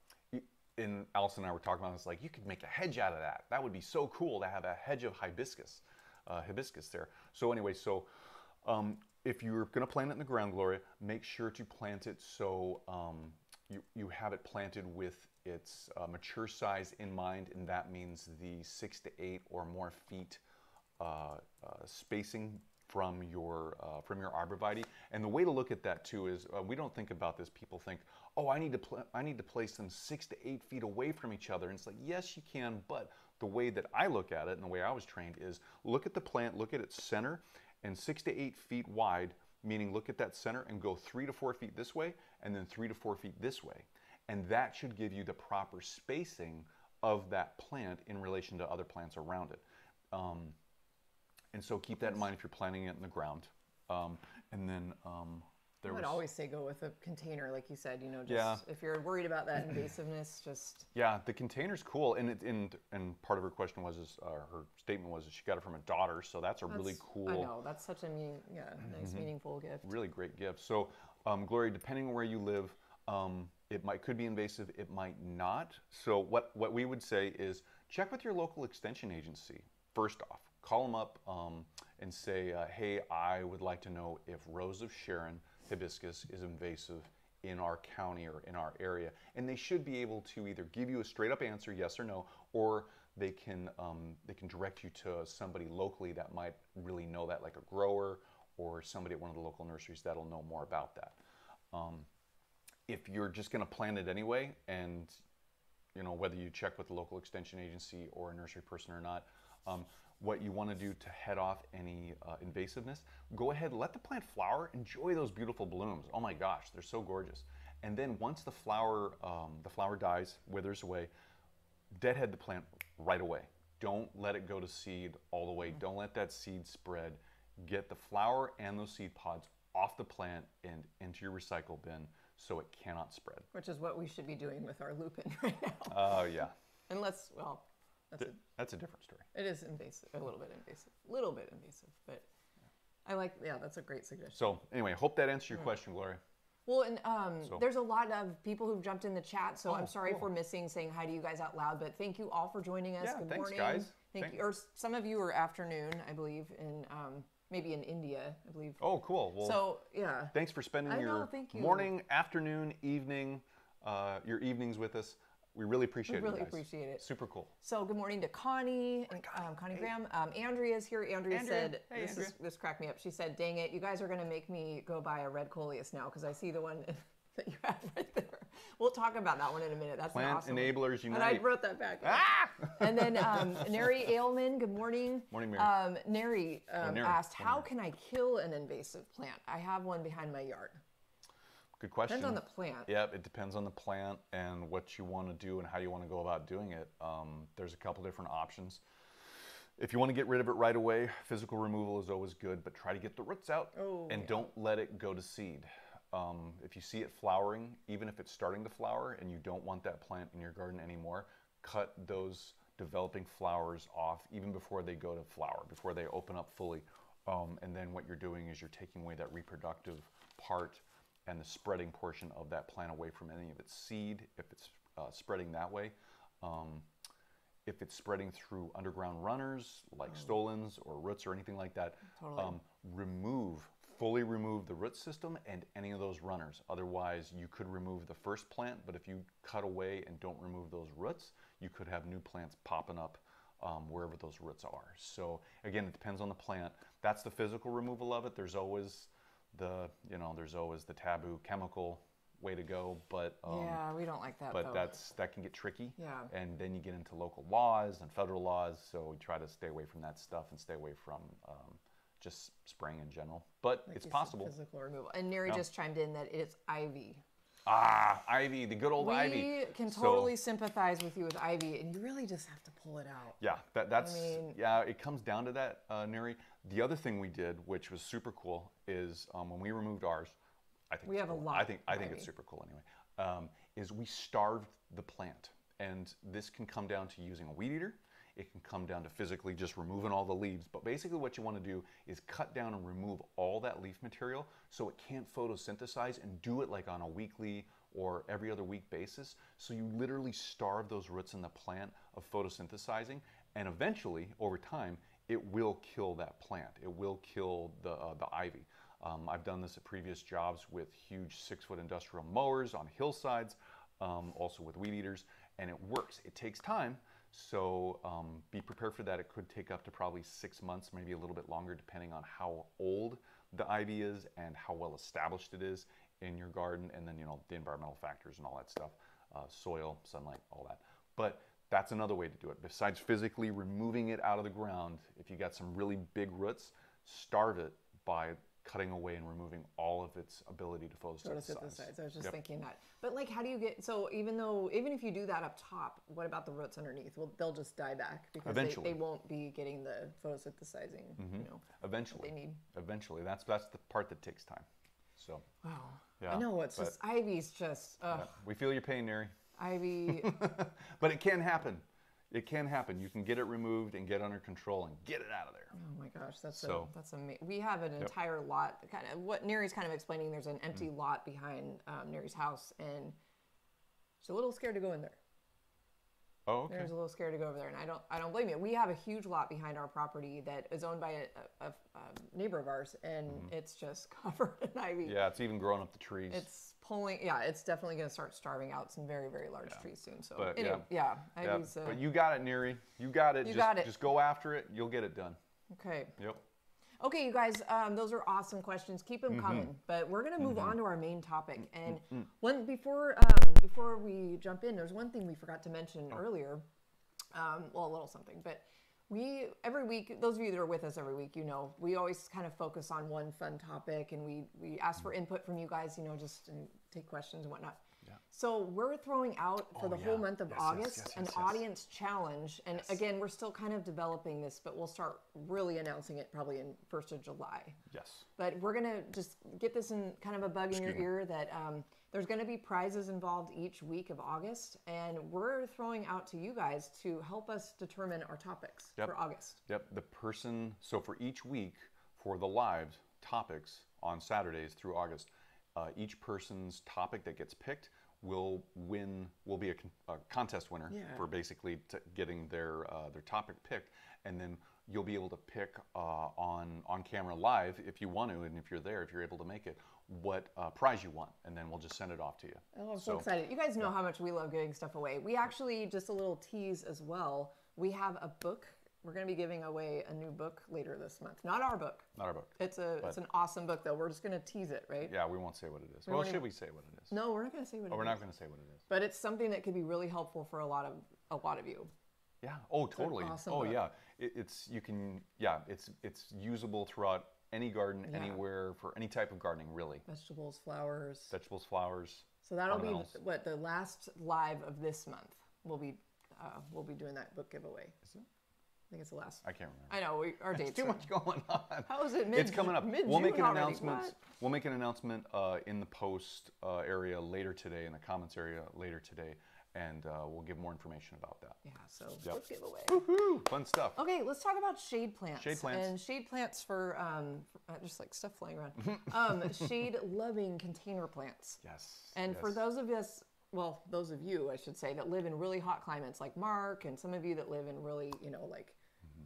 in Allison and I were talking about this, like you could make a hedge out of that. That would be so cool to have a hedge of hibiscus, uh, hibiscus there. So anyway, so um, if you're going to plant it in the ground, Gloria, make sure to plant it so um, you, you have it planted with its uh, mature size in mind, and that means the six to eight or more feet uh, uh, spacing from your uh, from your arborvitae. And the way to look at that too is uh, we don't think about this. People think, oh, I need to pl- I need to place them six to eight feet away from each other. And it's like, yes, you can, but the way that I look at it and the way I was trained is look at the plant, look at its center, and six to eight feet wide, meaning look at that center and go three to four feet this way, and then three to four feet this way. And that should give you the proper spacing of that plant in relation to other plants around it. Um, and so keep that in mind if you're planting it in the ground. Um, and then um, I would was, always say go with a container, like you said. You know, just Yeah. if you're worried about that invasiveness, just yeah, the container's cool. And it, and and part of her question was, is, uh, her statement was that she got it from a daughter, so that's a really cool. I know that's such a meaning, yeah, nice, meaningful gift. really great gift. So, um, Gloria, depending on where you live, um, it might could be invasive. It might not. So, what what we would say is check with your local extension agency first off. Call them up um, and say, uh, "Hey, I would like to know if Rose of Sharon hibiscus is invasive in our county or in our area," and they should be able to either give you a straight up answer, yes or no, or they can um, they can direct you to somebody locally that might really know that, like a grower or somebody at one of the local nurseries that'll know more about that. Um, if you're just going to plant it anyway, and you know whether you check with the local extension agency or a nursery person or not, um, what you want to do to head off any uh, invasiveness, go ahead, let the plant flower, enjoy those beautiful blooms. Oh my gosh, they're so gorgeous. And then once the flower um, the flower dies, withers away, deadhead the plant right away. Don't let it go to seed all the way. Don't let that seed spread. Get the flower and those seed pods off the plant and into your recycle bin so it cannot spread. Which is what we should be doing with our lupin right now. Oh, yeah. Unless, well, that's a, That's a different story. it is invasive, a little bit invasive, a little bit invasive, but I like, yeah, that's a great suggestion. So, anyway, hope that answers your question, Gloria. Well, and um, So- there's a lot of people who've jumped in the chat, so Oh, I'm sorry if cool. we're missing saying hi to you guys out loud, but thank you all for joining us. Yeah, Good thanks, morning. guys. Thank Thank- you. Or s- some of you are afternoon, I believe, in um, maybe in India, I believe. Oh, cool. Well, so yeah, thanks for spending I know, your thank you. morning, afternoon, evening, uh, your evenings with us. We really appreciate we it. really appreciate it. Super cool. So good morning to Connie and um, Connie Graham. Um, Andrea's here. Andrea, Andrea. said Hey, this Andrea. is this cracked me up. She said, "Dang it, you guys are gonna make me go buy a red coleus now because I see the one that you have right there." We'll talk about that one in a minute. That's an Plant awesome. one. enablers And I wrote that back. Ah! and then um, Neri Ailman, good morning. Morning, Mary. Um, Neri um, Neri. asked, Oh, "How can I kill an invasive plant? I have one behind my yard." Good question. Depends on the plant. Yep, it depends on the plant and what you want to do and how you want to go about doing it. Um, there's a couple different options. If you want to get rid of it right away, physical removal is always good, but try to get the roots out Oh, and yeah. don't let it go to seed. Um, if you see it flowering, even if it's starting to flower and you don't want that plant in your garden anymore, cut those developing flowers off even before they go to flower, before they open up fully. Um, and then what you're doing is you're taking away that reproductive part and the spreading portion of that plant away from any of its seed, if it's uh, spreading that way. Um, if it's spreading through underground runners like stolons or roots or anything like that, Totally. um, remove, fully remove the root system and any of those runners. Otherwise, you could remove the first plant, but if you cut away and don't remove those roots, you could have new plants popping up um, wherever those roots are. So again, it depends on the plant. That's the physical removal of it. There's always the, you know, there's always the taboo chemical way to go, but um, yeah, we don't like that. but though. that's that can get tricky. Yeah. And then you get into local laws and federal laws, so we try to stay away from that stuff and stay away from um, just spraying in general. But Like it's possible. Physical removal. And Neri Yeah. just chimed in that it's ivy. Ah, ivy, the good old we ivy. can So- totally sympathize with you with ivy, and you really just have to pull it out. Yeah, that, that's mean- yeah. It comes down to that, uh, Neri. The other thing we did, which was super cool, is um, when we removed ours. I think We have a lot I think I think it's super cool anyway. Um, is we starved the plant, and this can come down to using a weed eater. It can come down to physically just removing all the leaves. But basically, what you want to do is cut down and remove all that leaf material so it can't photosynthesize and do it like on a weekly or every other week basis. So you literally starve those roots in the plant of photosynthesizing, and eventually, over time, it will kill that plant. It will kill the, uh, the ivy. Um, I've done this at previous jobs with huge six foot industrial mowers on hillsides, um, also with weed eaters, and it works. It takes time, so um, be prepared for that. It could take up to probably six months, maybe a little bit longer, depending on how old the ivy is and how well established it is in your garden, and then you know the environmental factors and all that stuff, uh, soil, sunlight, all that. But that's another way to do it. Besides physically removing it out of the ground, if you got some really big roots, starve it by cutting away and removing all of its ability to photosynthesize. photosynthesize. I was just Yep. thinking that. But like, how do you get? So even though, even if you do that up top, what about the roots underneath? Well, they'll just die back because they, they won't be getting the photosynthesizing. You mm-hmm. know, Eventually, they need. eventually, that's that's the part that takes time. So Wow. Yeah, I know it's just Ivy's just ugh, yeah, we feel your pain, Neri, Ivy. but it can happen. It can happen. You can get it removed and get under control and get it out of there. Oh my gosh, that's So- a, that's amazing. We have an entire lot. Kind of what Neri's kind of explaining. There's an empty Mm. lot behind um, Neri's house, and she's a little scared to go in there. Oh, okay. Neri's a little scared to go over there, and I don't I don't blame you. We have a huge lot behind our property that is owned by a, a, a neighbor of ours, and it's just covered in ivy. Mm-hmm. Yeah, it's even growing up the trees. It's pulling. Yeah, it's definitely going to start starving out some very very large trees soon. So But, anyway, yeah, yeah, ivy's. Uh, but you got it, Neri. You got it. You just, got it. Just go after it. You'll get it done. okay. Yep. Okay, you guys, um, those are awesome questions. Keep them coming. But we're gonna move on to our main topic. And one before um, before we jump in, there's one thing we forgot to mention earlier. Um, well, a little something, but we every week. Those of you that are with us every week, you know, we always kind of focus on one fun topic, and we we ask for input from you guys. You know, just and take questions and whatnot. So we're throwing out for Oh, the yeah. whole month of Yes, August yes, an yes, yes. audience challenge, and again, we're still kind of developing this, but we'll start really announcing it probably in first of July. Yes. But we're gonna just get this in kind of a bug in your ear that um, there's gonna be prizes involved each week of August, and we're throwing out to you guys to help us determine our topics Yep. for August. Yep. The person. So for each week, for the live topics on Saturdays through August, uh, each person's topic that gets picked will win. Will be a, con- a contest winner Yeah. for basically t- getting their uh, their topic picked, and then you'll be able to pick uh, on on camera live if you want to, and if you're there, if you're able to make it, what uh, prize you want, and then we'll just send it off to you. Oh, I'm so, excited. You guys know how much we love giving stuff away. We actually, just a little tease as well, we have a book. We're going to be giving away a new book later this month. Not our book. Not our book. It's a it's an awesome book though. We're just going to tease it, right? Yeah, we won't say what it is. Well, should even- we say what it is? No, we're not going to say what Oh, it we're is. not going to say what it is. But it's something that could be really helpful for a lot of a lot of you. Yeah. Oh, totally. awesome oh, book. yeah. It, it's you can. Yeah. It's it's usable throughout any garden, Yeah. anywhere for any type of gardening, really. Vegetables, flowers. Vegetables, flowers. So that'll be what the last live of this month. We'll be uh, we'll be doing that book giveaway. Is it? I think it's the last. I can't remember. I know we, our dates. Too are- much going on. How is it it's coming up. mid-June we'll make an already? announcement. What? We'll make an announcement uh, in the post uh, area later today, in the comments area later today, and uh, we'll give more information about that. Yeah. So Yep. book giveaway. Woo! Fun stuff. Okay, let's talk about shade plants. Shade plants. And shade plants for, um, for- uh, just like stuff flying around. um, shade loving container plants. Yes. And for yes. those of us, well, those of you, I should say, that live in really hot climates like Mark, and some of you that live in really, you know, like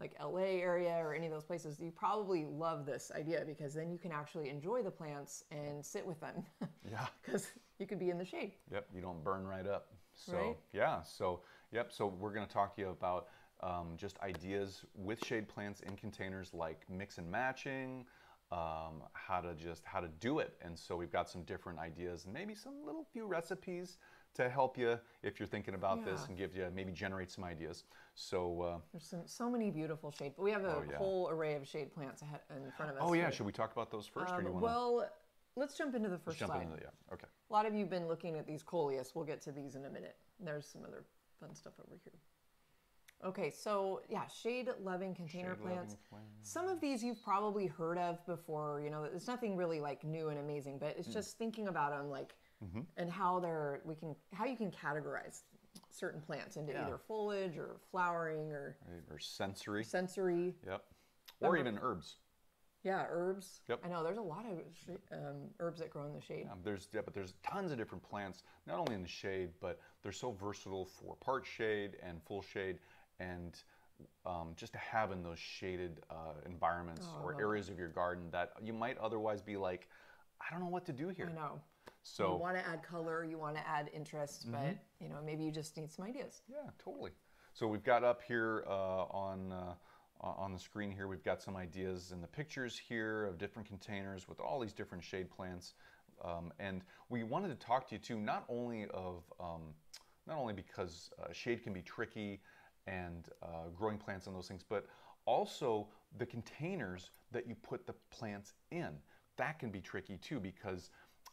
like LA area or any of those places, you probably love this idea because then you can actually enjoy the plants and sit with them Yeah. because you could be in the shade. Yep, you don't burn right up. So Right. yeah, so yep, so we're going to talk to you about um, just ideas with shade plants in containers, like mix and matching, um, how to just how to do it. And so we've got some different ideas and maybe some little few recipes to help you if you're thinking about this and give you maybe generate some ideas. So uh, There's some, so many beautiful shade, but we have a Oh, yeah. whole array of shade plants ahead, in front of us. oh yeah, here. should we talk about those first, or do you Um, want well, let's jump into the first jump slide. into the yeah? Okay. A lot of you have been looking at these coleus. We'll get to these in a minute. There's some other fun stuff over here. Okay, so yeah, shade loving container Shade-loving plants. plants. Some of these you've probably heard of before. You know, it's nothing really like new and amazing, but Mm. it's just thinking about them like Mm-hmm. and how they're we can how you can categorize certain plants into Yeah. either foliage or flowering or Right, Or sensory. sensory. Yep. Or even herbs. Yeah, herbs. Yep. I know there's a lot of um, herbs that grow in the shade. Um, there's yeah, but there's tons of different plants, not only in the shade, but they're so versatile for part shade and full shade, and um, just to have in those shaded uh, environments Oh, or areas of your garden that you might otherwise be like, I don't know what to do here. I know. You want to add color, you want to add interest, but you know maybe you just need some ideas. yeah, totally. So we've got up here uh, on uh, on the screen here, we've got some ideas in the pictures here of different containers with all these different shade plants. Um, and we wanted to talk to you too, not only of um, not only because uh, shade can be tricky and uh, growing plants and those things, but also the containers that you put the plants in. That can be tricky too because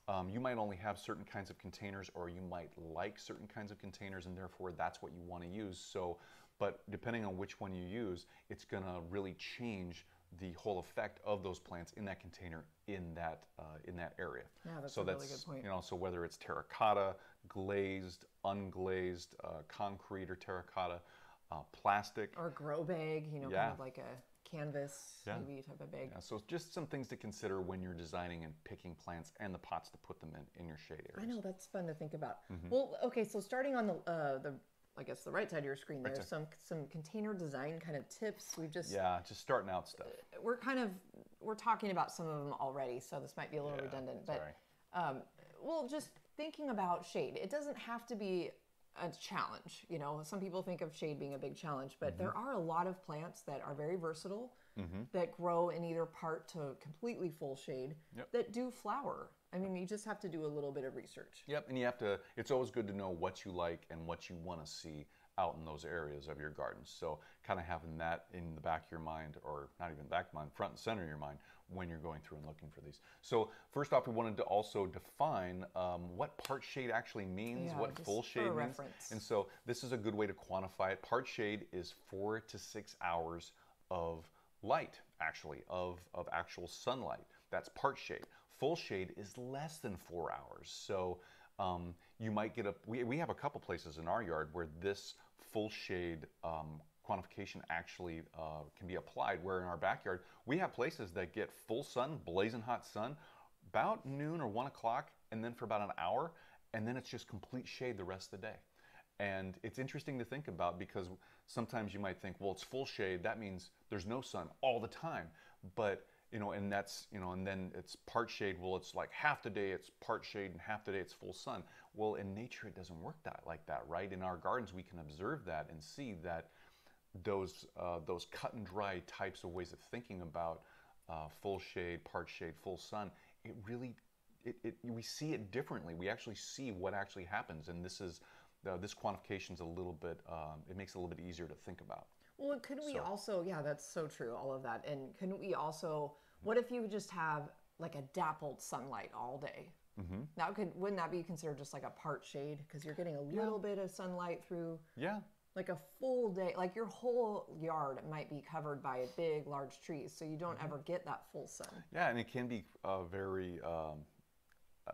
um, you might only have certain kinds of containers or you might like certain kinds of containers and therefore that's what you want to use. So, but depending on which one you use, it's going to really change the whole effect of those plants in that container in that uh, in that area. Yeah, that's so a really that's good point. you know so whether it's terracotta, glazed, unglazed, uh, concrete or terracotta, uh, plastic. Or grow bag, you know, Yeah. kind of like a canvas Yeah. maybe type of bag. Yeah, so just some things to consider when you're designing and picking plants and the pots to put them in in your shade areas. I know that's fun to think about. Mm-hmm. Well, okay, so starting on the uh, the I guess the right side of your screen, there's some some container design kind of tips. We've just Yeah, just starting out stuff. we're kind of we're talking about some of them already, so this might be a little Yeah, redundant. But um, well, just thinking about shade, it doesn't have to be a challenge. You know, some people think of shade being a big challenge, but there Mm-hmm. are a lot of plants that are very versatile that grow in either part to completely full shade Yep. that do flower. I mean, you just have to do a little bit of research. Yep, and you have to. It's always good to know what you like and what you want to see out in those areas of your gardens. So, kind of having that in the back of your mind, or not even back of mind, front and center of your mind when you're going through and looking for these. So, first off, we wanted to also define um, what part shade actually means, Yeah, what full shade means. reference. And so, this is a good way to quantify it. Part shade is four to six hours of light, actually, of, of actual sunlight. That's part shade. Full shade is less than four hours. So um, you might get a, we, we have a couple places in our yard where this full shade um, quantification actually uh, can be applied. Where in our backyard, we have places that get full sun, blazing hot sun, about noon or one o'clock, and then for about an hour, and then it's just complete shade the rest of the day. And it's interesting to think about because sometimes you might think, well, it's full shade. That means there's no sun all the time. But, you know, and that's, you know, and then it's part shade. Well, it's like half the day it's part shade and half the day it's full sun. Well, in nature, it doesn't work that like that, right? In our gardens, we can observe that and see that those, uh, those cut and dry types of ways of thinking about uh, full shade, part shade, full sun, it really it, it, we see it differently. We actually see what actually happens, and this is uh, this quantification is a little bit. Um, it makes it a little bit easier to think about. Well, could we So- also, yeah, that's so true, all of that. And couldn't we also, what if you just have like a dappled sunlight all day? Mm-hmm. That could, wouldn't that be considered just like a part shade? Because you're getting a little bit of sunlight through Yeah, like a full day, like your whole yard might be covered by a big, large trees. So you don't ever get that full sun. yeah, and it can be uh, very. Um, uh,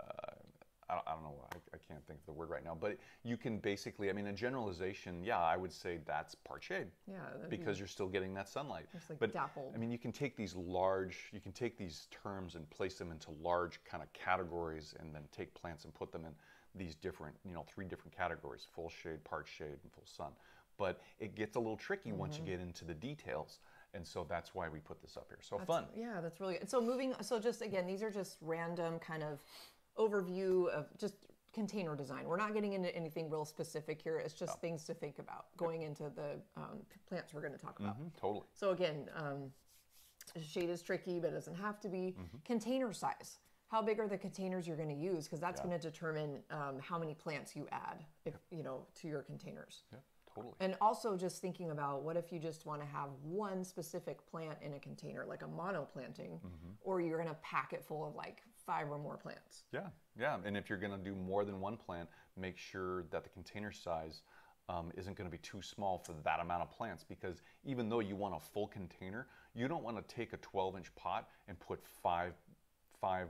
I, don't- I don't know. I, I can't think of the word right now, but you can basically. I mean, a generalization. Yeah, I would say that's part shade. Yeah. that'd be- because you're still getting that sunlight. Just like but dappled. I mean, you can take these large, you can take these terms and place them into large kind of categories, and then take plants and put them in these different, you know, three different categories: full shade, part shade, and full sun. But it gets a little tricky once Mm-hmm. you get into the details, and so that's why we put this up here. So fun. Yeah, that's really good. So moving, so just again, these are just random kind of overview of just container design. We're not getting into anything real specific here. It's just things to think about going into the um, plants we're going to talk about. Mhm, totally. So again, um, shade is tricky, but it doesn't have to be. Mm-hmm. Container size. How big are the containers you're going to use? Because that's going to determine um, how many plants you add, if you know, to your containers. Yeah, totally. And also just thinking about what if you just want to have one specific plant in a container, like a mono planting, Mm-hmm. or you're going to pack it full of like five or more plants. Yeah, yeah. And if you're going to do more than one plant, make sure that the container size um, isn't going to be too small for that amount of plants because even though you want a full container, you don't want to take a 12 inch pot and put five, five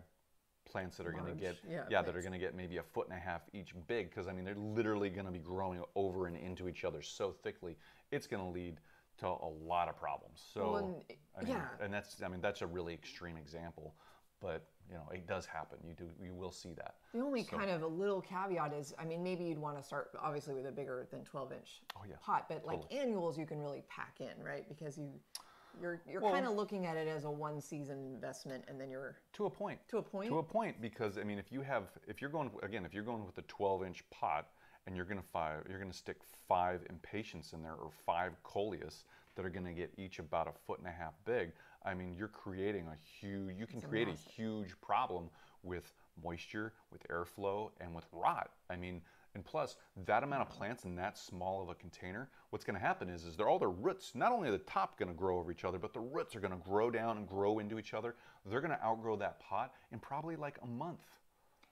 plants that are going to get yeah, that are going to get maybe a foot and a half each big because I mean they're literally going to be growing over and into each other so thickly it's going to lead to a lot of problems. So, Well, and- I mean, yeah. and that's I mean that's a really extreme example, but you know it does happen. You do you will see that. The only kind of a little caveat is, I mean, maybe you'd want to start obviously with a bigger than 12 inch Oh, yeah. pot, but like annuals you can really pack in, right? Because you, you're you're Well- kind of looking at it as a one season investment, and then you're To a point. To a point? To a point, because I mean, if you have, if you're going again, if you're going with a 12-inch pot and you're going to five, you're going to stick five impatiens in there or five coleus that are going to get each about a foot and a half big. I mean, you're creating a huge. You can create a huge problem with moisture, with airflow, and with rot. I mean. And plus, that amount of hmm. plants in that small of a container, what's going to happen is, is they're all their roots. Not only are the top going to grow over each other, but the roots are going to grow down and grow into each other. They're going to outgrow that pot in probably like a month.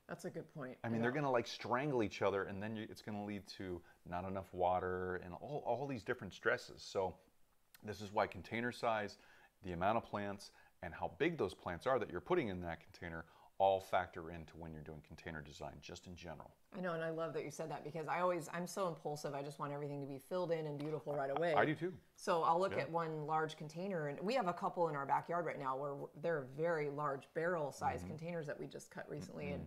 that's a good point. I mean, they're going to like strangle each other, and then you, it's going to lead to not enough water and all, all these different stresses. So, this is why container size, the amount of plants, and how big those plants are that you're putting in that container all factor into when you're doing container design, just in general. I know, and I love that you said that because I always I'm so impulsive. I just want everything to be filled in and beautiful right away. I do too. So I'll look at one large container, and we have a couple in our backyard right now where they're very large barrel-sized Mm-hmm. containers that we just cut recently, and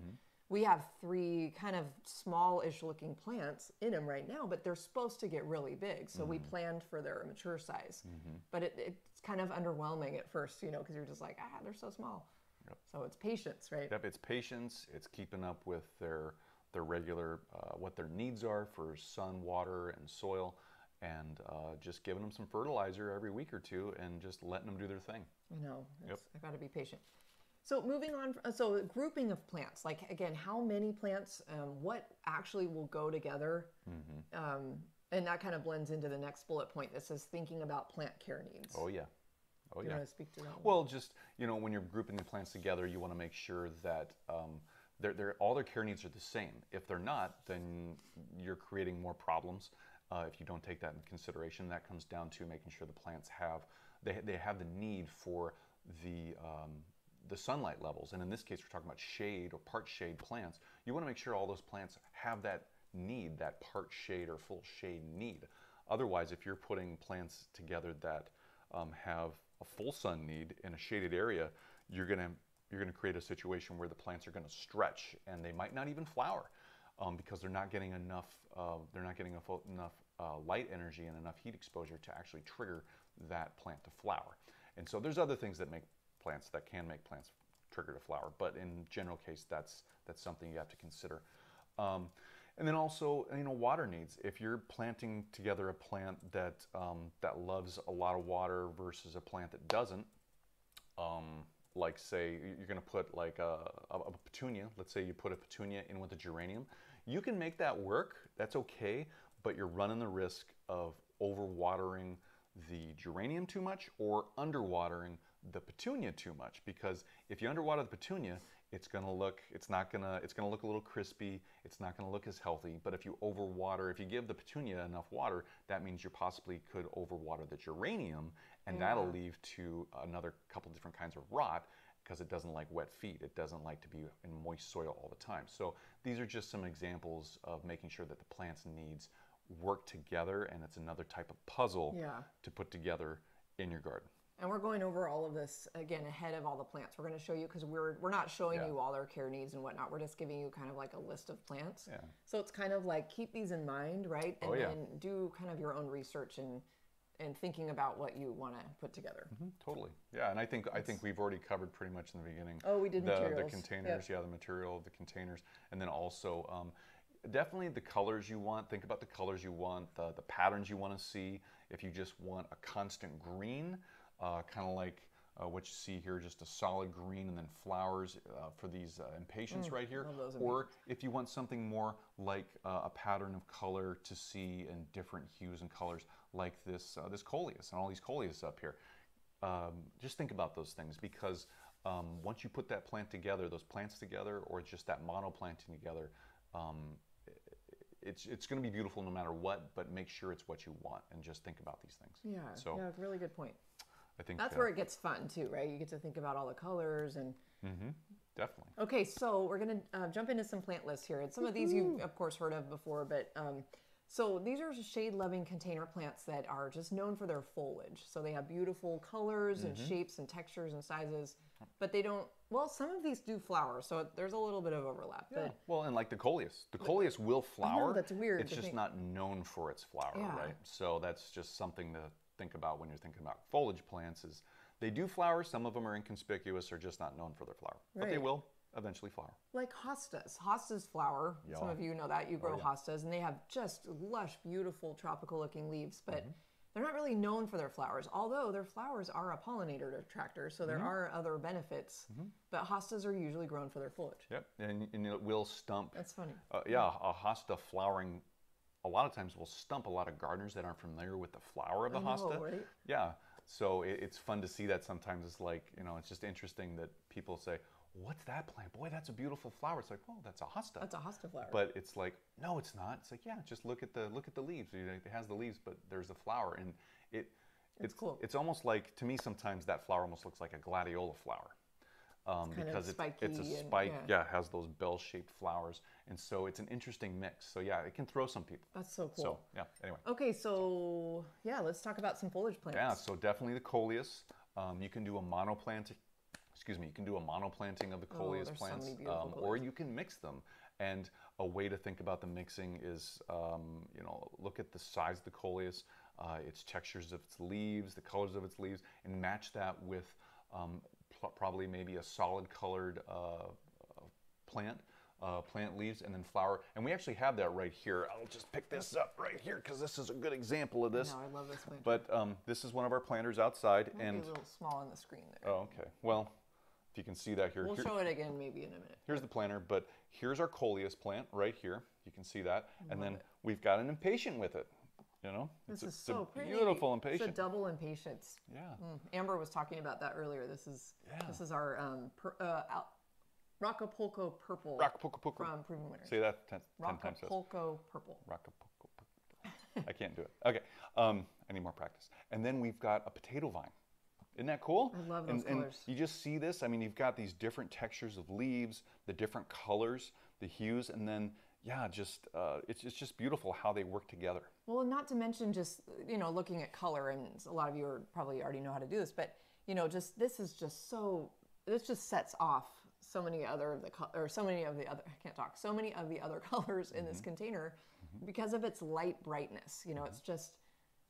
we have three kind of small-ish looking plants in them right now, but they're supposed to get really big. So we Mm-hmm. planned for their mature size, but it, it's kind of underwhelming at first, you know, because you're just like, ah, they're so small. So it's patience, right? Yep, it's patience. It's keeping up with their their regular uh, what their needs are for sun, water, and soil, and uh, just giving them some fertilizer every week or two, and just letting them do their thing. I know. It's, I got to be patient. So moving on, uh, so grouping of plants, like again, how many plants, um, what actually will go together, um, and that kind of blends into the next bullet point that says thinking about plant care needs. Oh yeah, oh you yeah. want to speak to that? Well, just you know, when you're grouping the plants together, you want to make sure that um, they're, they're, all their care needs are the same. If they're not, then you're creating more problems. Uh, if you don't take that into consideration, that comes down to making sure the plants have they, they have the need for the um, the sunlight levels. And in this case, we're talking about shade or part shade plants. You want to make sure all those plants have that need, that part shade or full shade need. Otherwise, if you're putting plants together that um, have a full sun need in a shaded area, you're gonna you're gonna create a situation where the plants are gonna stretch and they might not even flower um, because they're not getting enough uh, they're not getting enough, uh, light energy and enough heat exposure to actually trigger that plant to flower. And so there's other things that make plants that can make plants trigger to flower, but in general case, that's that's something you have to consider. Um, and then also, you know, water needs. If you're planting together a plant that um, that loves a lot of water versus a plant that doesn't, um, like say you're going to put like a, a, a petunia. Let's say you put a petunia in with a geranium. You can make that work. That's okay, but you're running the risk of overwatering the geranium too much or underwatering the petunia too much because if you underwater the petunia it's going to look it's not going to it's going to look a little crispy it's not going to look as healthy but if you overwater if you give the petunia enough water that means you possibly could overwater the geranium and that'll lead to another couple different kinds of rot because it doesn't like wet feet it doesn't like to be in moist soil all the time. So these are just some examples of making sure that the plant's needs work together and it's another type of puzzle Yeah. to put together in your garden And we're going over all of this again ahead of all the plants. We're going to show you because we're we're not showing Yeah. you all their care needs and whatnot. We're just giving you kind of like a list of plants. Yeah. So it's kind of like keep these in mind, right? And Oh, yeah. then do kind of your own research and and thinking about what you want to put together. Mhm, Totally. Yeah, and I think I think we've already covered pretty much in the beginning. Oh, we did the, materials. the Yep. containers. Yeah, the material of the containers, and then also um, definitely the colors you want. Think about the colors you want, the the patterns you want to see. If you just want a constant green, uh, kind of like. Uh, what you see here, just a solid green and then flowers uh, for these uh, impatiens right here. Mm, love those Or if you want something more like uh, a pattern of color to see in different hues and colors, like this uh, this coleus and all these coleus up here um, just think about those things because um, once you put that plant together, those plants together, or just that mono planting together, um, it's it's going to be beautiful no matter what. But make sure it's what you want, and just think about these things. Yeah. So yeah, really good point. I think That's uh, where it gets fun too, right? You get to think about all the colors and definitely. Okay, so we're gonna uh, jump into some plant lists here. And some of these you've of course heard of before, but um, So these are shade-loving container plants that are just known for their foliage. So they have beautiful colors and shapes and textures and sizes, but they don't. Well, some of these do flower, so there's a little bit of overlap. But Well, and like the coleus, the coleus will flower. that's weird It's just think. not known for its flower, Yeah. right? So that's just something to think about when you're thinking about foliage plants. Is they do flower. Some of them are inconspicuous or just not known for their flower, but they will eventually flower. like hostas, hostas flower. Some of you know that you grow yeah. hostas, and they have just lush, beautiful, tropical-looking leaves, but. Mm-hmm. They're not really known for their flowers, although their flowers are a pollinator attractor, so there are other benefits. But hostas are usually grown for their foliage. Yep, and, and it will stump. That's funny. Uh, yeah, a hosta flowering a lot of times will stump a lot of gardeners that aren't familiar with the flower of the I know, hosta. right? Yeah, so it, it's fun to see that sometimes. It's like, you know, it's just interesting that people say, What's that plant? Boy, that's a beautiful flower. It's like, Oh, that's a hosta. That's a hosta flower. But it's like, no, it's not. It's like, yeah, just look at the look at the leaves. You know, It has the leaves, but there's a flower, and it it's cool. It's almost like to me sometimes that flower almost looks like a gladiola flower, um, because it, it's a spiky and- spike. yeah. yeah, has those bell-shaped flowers, and so it's an interesting mix. So yeah, it can throw some people. That's so cool. So yeah. Anyway. Okay, so yeah, let's talk about some foliage plants. Yeah, so definitely the coleus. Um, you can do a monoplant. Excuse me. You can do a monoplanting of the coleus Oh, there's so plants, many um, or you can mix them. And a way to think about the mixing is, um, you know, look at the size of the coleus, uh, its textures of its leaves, the colors of its leaves, and match that with um, probably maybe a solid colored uh, plant. Uh, plant leaves and then flower, and we actually have that right here. I'll just pick this up right here because this is a good example of this. No, I love this plant. But um, this is one of our planters outside, and a little small on the screen there. oh, okay. Well, if you can see that here, we'll here- show it again maybe in a minute. here's the planter. But here's our coleus plant right here. You can see that, and then we've got an impatient with it. You know, This it's is a, so it's a beautiful It's a double impatiens. yeah, Mm, Amber was talking about that earlier. This is Yeah. this is our um, per, uh, Al- Rockapulco purple Rockapulco. from Proven Winners. Say that ten, ten times. Rockapulco purple. Rockapulco. I can't do it. Okay, um, I need more practice. And then we've got a potato vine. Isn't that cool? I love and, those and colors. you just see this. I mean, you've got these different textures of leaves, the different colors, the hues, and then yeah, just uh, it's, it's just beautiful how they work together. Well, not to mention just you know looking at color, and a lot of you are probably already know how to do this, but you know just this is just so this just sets off so many other of the co- or so many of the other I can't talk so many of the other colors in this container because of its light brightness. You know, it's just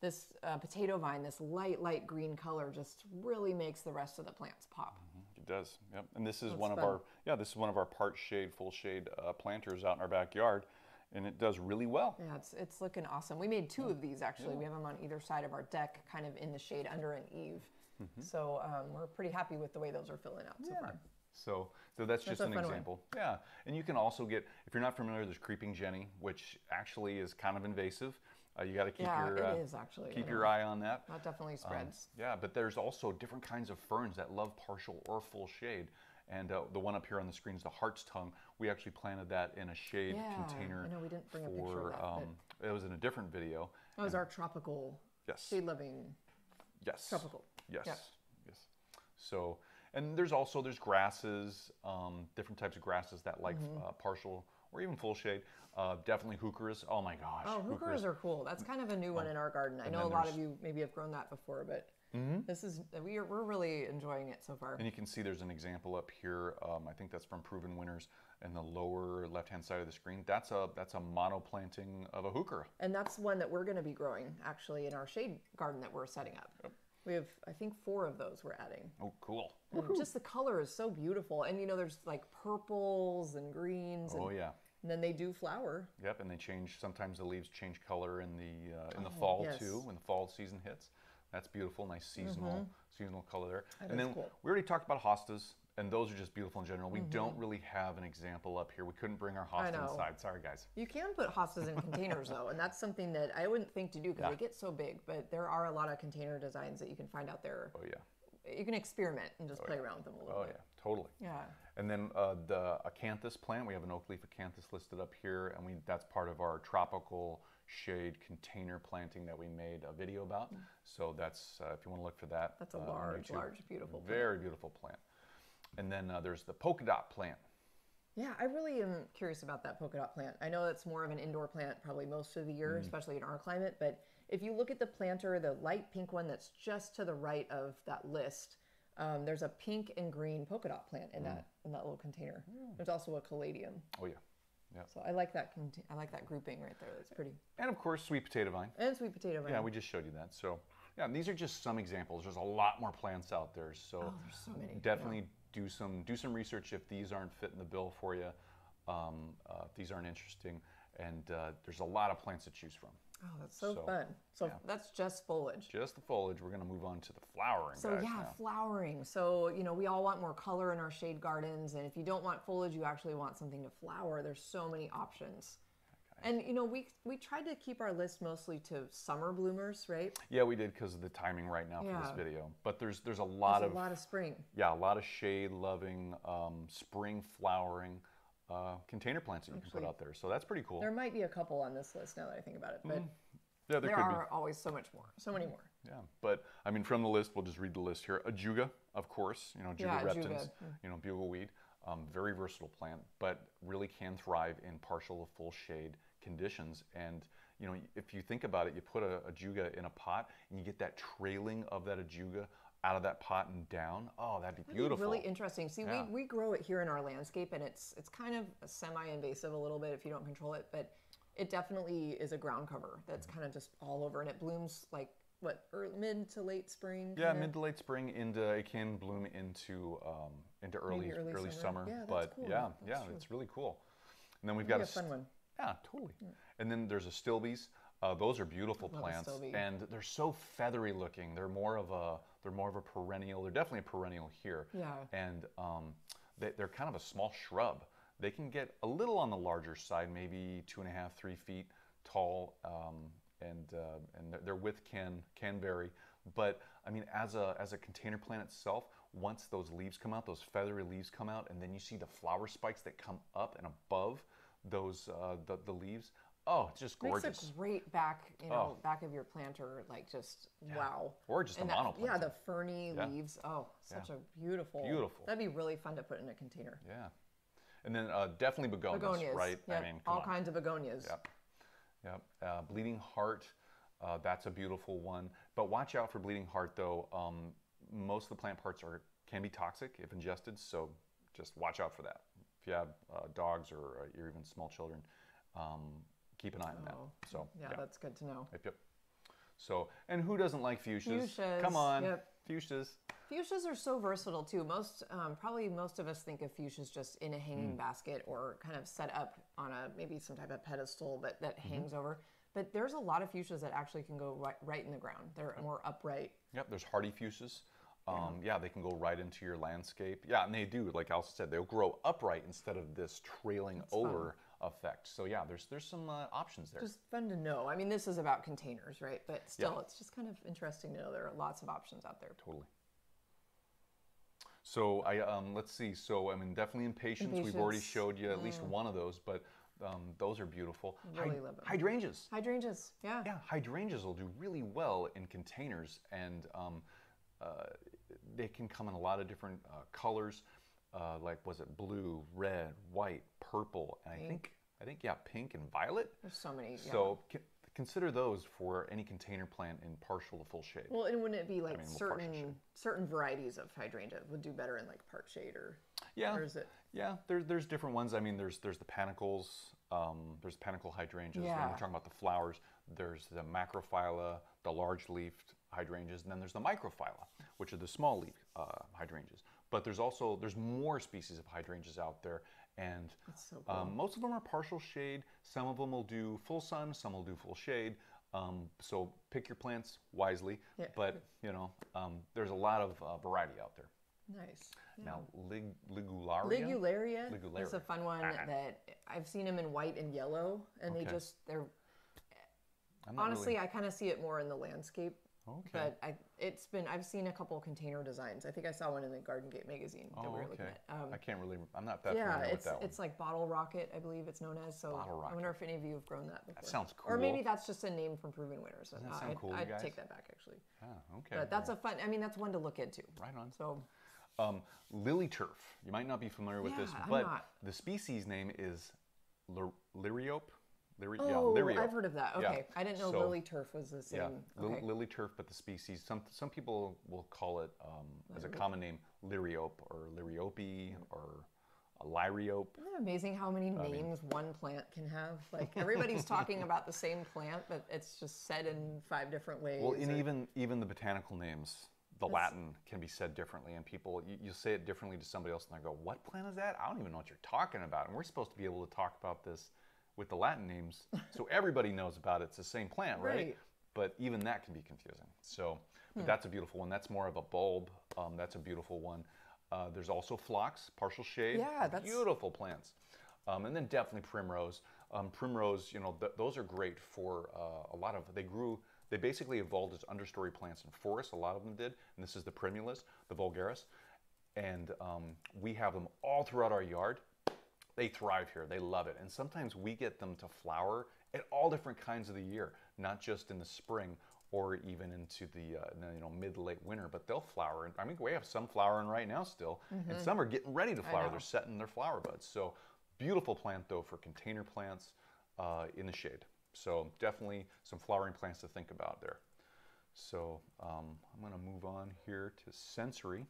this uh, potato vine, this light light green color, just really makes the rest of the plants pop. It does. Yep. And this is That's one of fun. our yeah, this is one of our part shade, full shade uh, planters out in our backyard, and it does really well. Yeah, it's it's looking awesome. We made two of these actually. We have them on either side of our deck, kind of in the shade under an eave. Mm-hmm. So um, we're pretty happy with the way those are filling out so far. So, so that's just a an fun one. example. Yeah, and you can also get if you're not familiar, there's creeping jenny, which actually is kind of invasive. Uh, you got to keep Yeah, your it uh, is actually. Keep your eye on that. That definitely spreads. Yeah, but there's also different kinds of ferns that love partial or full shade. And uh, the one up here on the screen is the hart's tongue. We actually planted that in a shade Yeah, container I know we didn't bring a for. picture of that, um, it was in a different video. that was our tropical, Yes. shade loving Yes. tropical. Yes. Yep. Yes. So, and there's also there's grasses, um, different types of grasses that like Mm-hmm. uh, partial or even full shade. Uh, definitely heucheras. Oh my gosh. Oh, heucheras are cool. That's kind of a new one in our garden. I know a lot of you maybe have grown that before, but this is we are, we're really enjoying it so far. And you can see there's an example up here. Um, I think that's from Proven Winners in the lower left-hand side of the screen. That's a that's a monoplanting of a heuchera. And that's one that we're going to be growing actually in our shade garden that we're setting up. We have, I think, four of those we're adding. Oh, cool. Just the color is so beautiful. And you know, there's like purples and greens, and, Oh yeah. And then they do flower. Yep, and they change. Sometimes the leaves change color in the uh, in the fall Oh, yes. too, when the fall season hits. That's beautiful, nice seasonal seasonal color there. That and then cool. we already talked about hostas, and those are just beautiful in general. We don't really have an example up here. We couldn't bring our hosta inside. Sorry, guys. You can put hostas in containers though, and that's something that I wouldn't think to do because they get so big. But there are a lot of container designs that you can find out there. Oh yeah. You can experiment and just play around with them a little Oh bit. yeah. Totally. Yeah. And then uh, the acanthus plant, we have an oak leaf acanthus listed up here, and we that's part of our tropical shade container planting that we made a video about. So that's uh, if you want to look for that. Mm. That's a uh, large, large, beautiful plant. Very beautiful plant. And then uh, there's the polka dot plant. Yeah, I really am curious about that polka dot plant. I know it's more of an indoor plant probably most of the year, especially in our climate. But if you look at the planter, the light pink one that's just to the right of that list, um, there's a pink and green polka dot plant in that in that little container. There's also a caladium. Oh yeah. Yeah. So I like that. Conti- I like that grouping right there. That's pretty. And of course, sweet potato vine. And sweet potato vine. Yeah, we just showed you that. So, yeah, these are just some examples. There's a lot more plants out there. So, Oh, there's so many. definitely do some do some research if these aren't fitting the bill for you. Um, uh, if these aren't interesting, and uh, there's a lot of plants to choose from. Oh, that's so, So, fun. So that's just foliage. Just the foliage. We're going to move on to the flowering. So guys yeah, now. flowering. So you know, we all want more color in our shade gardens, and if you don't want foliage, you actually want something to flower. There's so many options. And you know, we we tried to keep our list mostly to summer bloomers, right? Yeah, we did because of the timing right now for Yeah. this video. But there's there's a lot There's of a lot of spring. yeah, a lot of shade loving, um, spring flowering uh, container plants that you can put out there. So that's pretty cool. There might be a couple on this list now that I think about it, but yeah, there, there could be. are always so much more, so many more. Yeah, but I mean, from the list, we'll just read the list here. Ajuga, of course, you know, Ajuga Yeah, reptans, Ajuga, you know, bugleweed, um, very versatile plant, but really can thrive in partial to full shade conditions. And you know, if you think about it, you put a Ajuga in a pot, and you get that trailing of that Ajuga out of that pot and down. Oh, that'd be That'd be beautiful. really interesting. See, Yeah. we, we grow it here in our landscape, and it's it's kind of semi-invasive a little bit if you don't control it, but it definitely is a ground cover that's kind of just all over, and it blooms like what early, mid to late spring. Yeah, mid to late spring into it can bloom into um, into early early early, summer. summer. Yeah, that's but cool. yeah, That's yeah, true. it's really cool. And then we've got be a a fun one. Yeah, totally. And then there's astilbes. Uh, those are beautiful plants, and they're so feathery looking. They're more of a they're more of a perennial. They're definitely a perennial here. Yeah. And um, they, they're kind of a small shrub. They can get a little on the larger side, maybe two and a half, three feet tall, um, and uh, and width can can vary. But I mean, as a as a container plant itself, once those leaves come out, those feathery leaves come out, and then you see the flower spikes that come up and above those uh, the, the leaves. Oh, it's just gorgeous. Makes a great back, you know, Oh. back of your planter, like just wow. Or just And a monoplanter. Yeah, the ferny Yeah. leaves. Oh, such a beautiful. Beautiful. That'd be really fun to put in a container. Yeah. And then uh, definitely begonias, Begonias, right? Yep. I mean, all on. kinds of begonias. Yep. Yep. Uh, bleeding heart, uh, that's a beautiful one. But watch out for bleeding heart, though. Um, most of the plant parts are can be toxic if ingested, so just watch out for that. If you have uh, dogs or, uh, or even small children, um, keep an eye on that. Oh, So Yeah, that's good to know. Yep, yep. So, and who doesn't like fuchsias? Fuchsias, Come on, yep. fuchsias. Fuchsias are so versatile too. Most, um, probably most of us think of fuchsias just in a hanging basket or kind of set up on a maybe some type of pedestal that, that hangs over. But there's a lot of fuchsias that actually can go right, right in the ground. They're more upright. Yep, there's hardy fuchsias. Um, yeah. they can go right into your landscape. Yeah, and they do. Like Elsa said, they'll grow upright instead of this trailing over effect. So yeah, there's there's some uh, options there. Just fun to know. I mean, this is about containers, right? But still, Yeah. it's just kind of interesting to know there are lots of options out there. totally. So I um, let's see. So I mean, definitely impatiens. We've already showed you at least one of those, but um, those are beautiful. Really love 'em. Hydrangeas. Hydrangeas, yeah. Yeah, hydrangeas will do really well in containers, and um, uh, they can come in a lot of different uh, colors. Uh, like was it blue, red, white, purple, and I think I think yeah, pink and violet. There's so many. Yeah. So consider those for any container plant in partial to full shade. well, and wouldn't it be like mean, certain certain varieties of hydrangea would do better in like part shade or yeah, or is it? yeah. There's there's different ones. I mean, there's there's the panicles. Um, there's panicle hydrangeas. Yeah. We're talking about the flowers. There's the macrophylla, the large leafed hydrangeas, and then there's the microphylla, which are the small leaf uh, hydrangeas. But there's also there's more species of hydrangeas out there, and so cool. um, most of them are partial shade. Some of them will do full sun. Some will do full shade. Um, so pick your plants wisely. Yeah. But you know, um, there's a lot of uh, variety out there. Nice. Yeah. Now, lig, ligularia. Ligularia, is a fun one Ah. that I've seen them in white and yellow, and they just they're honestly really- I kind of see it more in the landscape. Okay. But I, it's been I've seen a couple container designs. I think I saw one in the Garden Gate magazine that Oh, we were okay. looking at. Um, I can't really. I'm not that yeah, familiar with it's that one. it's like bottle rocket, I believe it's known as. So I wonder if any of you have grown that before. sounds cool. Or maybe that's just a name from Proven Winners. that Uh, sound I'd, cool, I'd guys? take that back actually. Yeah. okay. But that's a fun. I mean, that's one to look into. right on. So Um, lily turf. You might not be familiar with this, Yeah, I'm but the species name is Ly- Lyri- Oh, yeah. I've heard of that. Yeah. Okay, I didn't know So- lily turf was the same. Yeah, Okay. lily turf, but the species. Some some people will call it um, as a common name liriope or liriope or a liriope. Isn't it amazing how many names one plant can have? Like everybody's talking about the same plant, but it's just said in five different ways. Well, and or- even even the botanical names, the Latin can be said differently, and people you, you say it differently to somebody else, and they go, "What plant is that? I don't even know what you're talking about." And we're supposed to be able to talk about this with the Latin names, so everybody knows about it. It's the same plant, right? Right. But even that can be confusing. So, but Hmm. that's a beautiful one. That's more of a bulb. Um, that's a beautiful one. Uh, there's also phlox, partial shade. Yeah, that's- beautiful plants. Um, and then definitely primrose. Um, primrose, you know, th- those are great for uh, a lot of. They grew. They basically evolved as understory plants in forests. A lot of them did. And this is the primulas, the vulgaris, and um, we have them all throughout our yard. They thrive here. They love it. And sometimes we get them to flower at all different kinds of the year, not just in the spring or even into the uh, you know mid late winter, but they'll flower. I mean, we have some flowering right now still, and some are getting ready to flower. They're setting their flower buds. So beautiful plant though for container plants uh, in the shade. So definitely some flowering plants to think about there. So um, I'm going to move on here to sensory.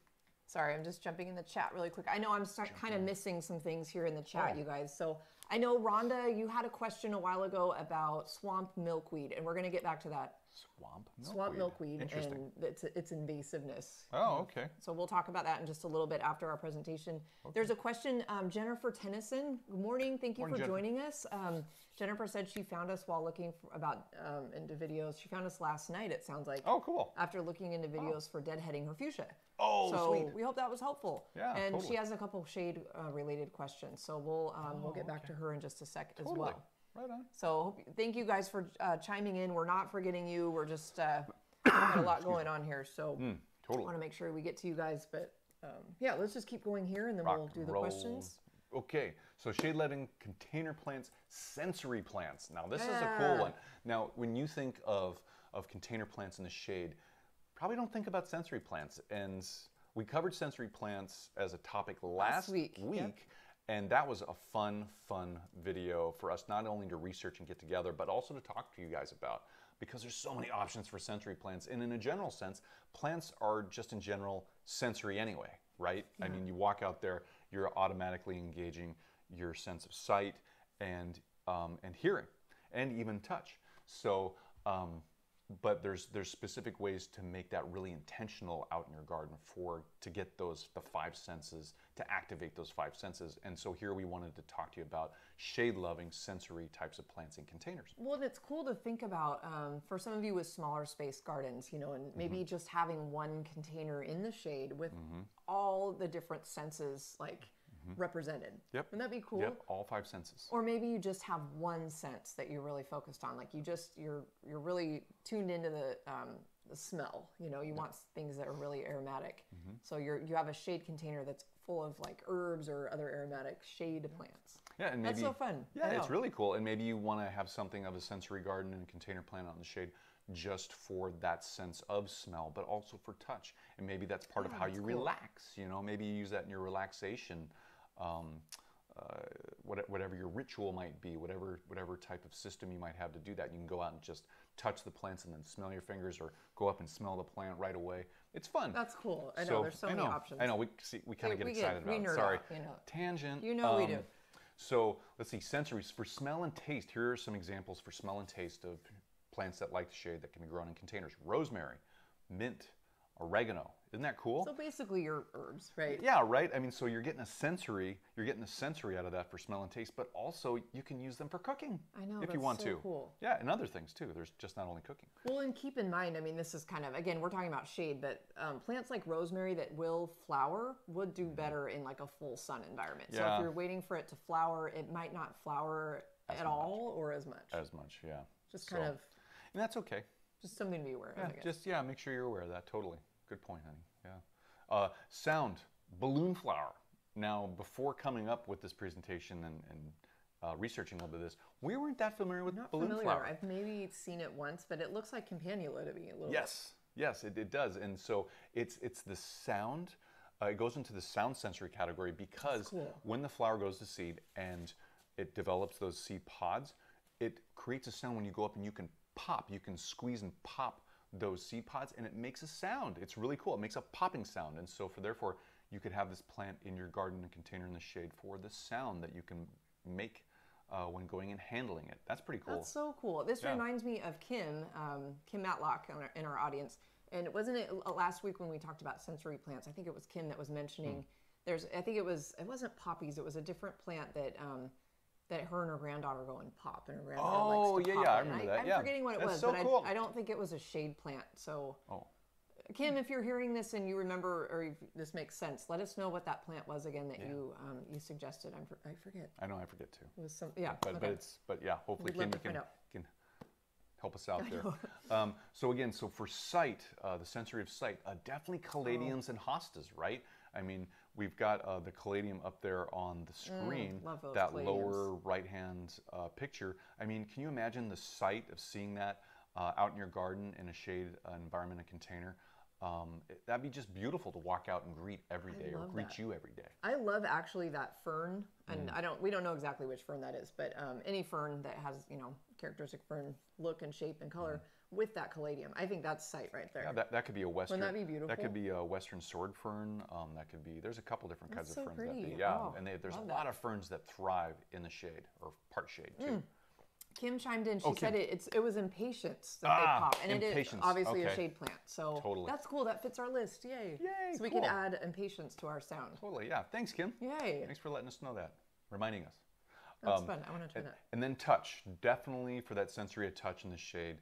Sorry, I'm just jumping in the chat really quick. I know I'm start, kind of missing some things here in the chat, Oh. you guys. So I know Rhonda, you had a question a while ago about swamp milkweed, and we're going to get back to that. Swamp milkweed. Swamp milkweed and its, its invasiveness. Oh, okay. So we'll talk about that in just a little bit after our presentation. There's a question, um, Jennifer Tennyson. Good morning. Thank you Morning, for Jennifer. joining us. Um, Jennifer said she found us while looking for, about um, into videos. She found us last night. It sounds like Oh, cool. after looking into videos for deadheading her fuchsia. Oh, so sweet. we hope that was helpful. Yeah, and totally. she has a couple shade uh, related questions. So we'll um, we'll get back to her in just a sec as well. Right on. So hope, thank you guys for uh, chiming in. We're not forgetting you. We're just uh, got a lot going on here. So Mm, totally. want to make sure we get to you guys. But um, yeah, let's just keep going here and then Rock we'll do the roll. questions. Okay, so shade loving container plants, sensory plants. Now this is a cool one. Now when you think of of container plants in the shade, probably don't think about sensory plants. And we covered sensory plants as a topic last, week, yep. And that was a fun, fun video for us not only to research and get together, but also to talk to you guys about because there's so many options for sensory plants. And in a general sense, plants are just in general sensory anyway, right? I mean, you walk out there, you're automatically engaging your sense of sight and um, and hearing, and even touch. So. Um, but there's there's specific ways to make that really intentional out in your garden for to get those the five senses to activate those five senses. And so here we wanted to talk to you about shade loving sensory types of plants in containers. Well, it's cool to think about um, for some of you with smaller space gardens, you know, and maybe Mm-hmm. just having one container in the shade with all the different senses like represented. Mm-hmm. Yep. Wouldn't that be cool? yep all five senses Or maybe you just have one sense that you're really focused on. Like you just you're you're really tuned into the um, the smell. You know, you want things that are really aromatic. Mm-hmm. So you're you have a shade container that's full of like herbs or other aromatic shade plants. yeah and maybe That's so fun. yeah it's really cool and maybe you want to have something of a sensory garden and a container plant out in the shade just for that sense of smell but also for touch and maybe that's part of how you relax you know maybe you use that in your relaxation um, uh, what- whatever your ritual might be, whatever whatever type of system you might have to do that, you can go out and just touch the plants and then smell your fingers, or go up and smell the plant right away. It's fun. That's cool. I know there's so I many options. I know. We see, we kind of get we get- excited we about it. Sorry, out, you know. tangent. You know we Um, do. So let's see. Sensories for smell and taste. Here are some examples for smell and taste of plants that like the shade that can be grown in containers: rosemary, mint, oregano. Isn't that cool? So basically, your herbs, right? Yeah, right. I mean, so you're getting a sensory, you're getting a sensory out of that for smell and taste, but also you can use them for cooking. I know, if you want so to. cool. Yeah, and other things too. There's just not only cooking. Well, and keep in mind, I mean, this is kind of again, we're talking about shade, but um, plants like rosemary that will flower would do better in like a full sun environment. Yeah. So Mm-hmm. If you're waiting for it to flower, it might not flower at all or as much. As much, yeah. just So- kind of And that's okay. just something to be aware Yeah, of. Just yeah, make sure you're aware of that. Totally. Good point, honey. Yeah. Uh, sound, balloon flower. Now, before coming up with this presentation and, and uh, researching a little bit of this, we weren't that familiar with Not balloon familiar. flower. I've maybe seen it once, but it looks like campanula to me a little. Yes, yes, it, it does. And so it's it's the sound uh, it goes into the sound sensory category because cool. when the flower goes to seed and it develops those seed pods, it creates a sound when you go up and you can pop, you can squeeze and pop those seed pods and it makes a sound. It's really cool. It makes a popping sound. And so for therefore you could have this plant in your garden in a container in the shade for the sound that you can make uh, when going and handling it. That's pretty cool. That's so cool. This Yeah. reminds me of Kim, um, Kim Matlock in our, in our audience. And wasn't it uh, last week when we talked about sensory plants? I think it was Kim that was mentioning. Hmm. There's, I think it was, it wasn't poppies. It was a different plant that um, that her and her granddaughter go and pop, and her granddaughter Oh, likes to yeah, pop yeah, I. And remember that, I'm yeah. forgetting what it That's was, so but cool. I, I don't think it was a shade plant. So, oh, Kim, if you're hearing this and you remember or if this makes sense, let us know what that plant was again that you um, you suggested. I'm, for- I forget. I know I forget too. It was some, yeah. But, but it's but yeah, hopefully Kim can, can help us out there. Um, so again, so for sight, uh, the sensory of sight, uh, definitely caladiums and hostas, right? I mean, we've got uh, the caladium up there on the screen, Mm, that caladiums. lower right-hand uh, picture. I mean, can you imagine the sight of seeing that uh, out in your garden in a shade uh, environment, a container? Um, it- that'd be just beautiful to walk out and greet every day, or greet that. you every day. I love actually that fern, and Mm. I don't. We don't know exactly which fern that is, but um, any fern that has you know characteristic fern look and shape and color with that caladium, I think that's sight right there. Yeah, that, that could be a western. Wouldn't that be beautiful? That could be a western sword fern. Um, that could be. There's a couple different kinds That's of so ferns. That pretty. be, yeah, Oh, and they, there's a lot that. of ferns that thrive in the shade or part shade too. Mm. Kim chimed in. She Oh, said it, it's it was impatiens that Ah, they pop, and it is impatiens. obviously a shade plant. So Totally. that's cool. That fits our list. Yay! Yay, So we cool. add impatiens to our sound. Totally. Yeah. Thanks, Kim. Yay! Thanks for letting us know that, reminding us. That's Um, fun. I want to try And, that. and then touch, definitely for that sensory of touch in the shade,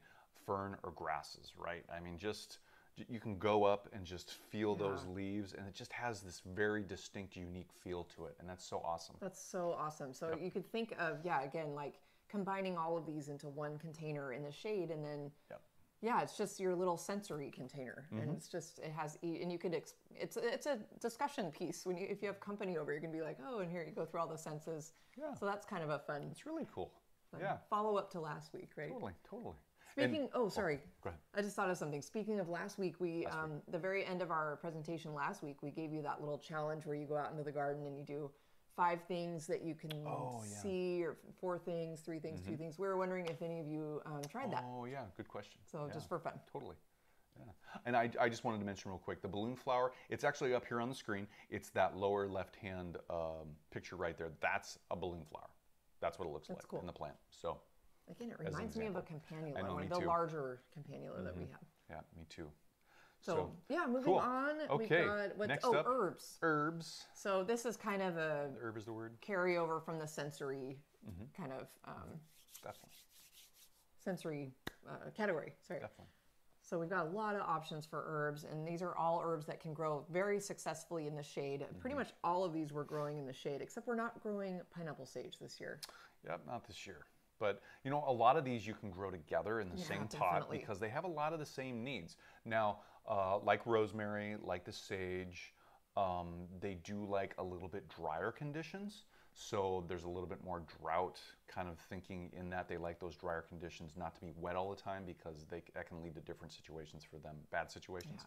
fern or grasses, right? I mean, just you can go up and just feel those leaves, and it just has this very distinct, unique feel to it, and that's so awesome. That's so awesome. So you could think of yeah, again like combining all of these into one container in the shade, and then Yep. yeah, it's just your little sensory container, Mm-hmm. and it's just it has and you could ex- it's it's a discussion piece when you if you have company over, you're gonna be like oh, and here you go through all the senses. Yeah. So that's kind of a fun, It's really cool. Yeah. follow up to last week, right? Totally. Totally. And- Speaking, oh, sorry. go ahead. I just thought of something. Speaking of last week, we, um, the very end of our presentation last week, we gave you that little challenge where you go out into the garden and you do five things that you can Oh, yeah. Mm-hmm. see, or four things, three things, two things. We were wondering if any of you um, tried that. Oh yeah, good question. So Yeah, just for fun. totally. Yeah. And I, I just wanted to mention real quick the balloon flower. It's actually up here on the screen. It's that lower left hand um, picture right there. That's a balloon flower. That's what it looks like cool. in the plant. So Again, it reminds me of a campanula, know, or me the too. Mm-hmm. larger campanula that we have. yeah, me too. So, yeah, moving cool. on. We've got what's next oh up. herbs. Herbs. So this is kind of a Herb is the word. carryover from the sensory Mm-hmm. kind of um, Definitely. sensory uh, category. Sorry. Definitely. So we've got a lot of options for herbs, and these are all herbs that can grow very successfully in the shade. Mm-hmm. Pretty much all of these we're growing in the shade, except we're not growing pineapple sage this year. Yep, not this year. But you know, a lot of these you can grow together in the Yeah, same pot definitely. because they have a lot of the same needs. Now, uh, like rosemary, like the sage, um, they do like a little bit drier conditions. So there's a little bit more drought kind of thinking in that they like those drier conditions not to be wet all the time because they, that can lead to different situations for them, bad situations.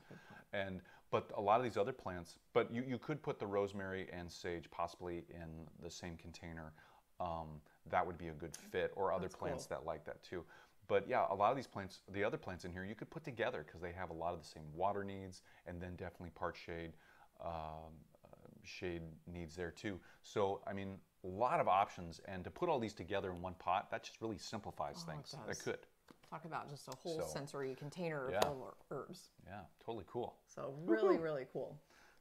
And but a lot of these other plants, but you, you could put the rosemary and sage possibly in the same container. Um, that would be a good fit, or other That's plants cool. that like that too. But yeah, a lot of these plants, the other plants in here, you could put together because they have a lot of the same water needs, and then definitely part shade, um, uh, shade needs there too. So I mean, a lot of options, and to put all these together in one pot, that just really simplifies Oh, things. That does. could, Talk about just a whole So, sensory container yeah. full of herbs. yeah, totally cool. So really, really cool.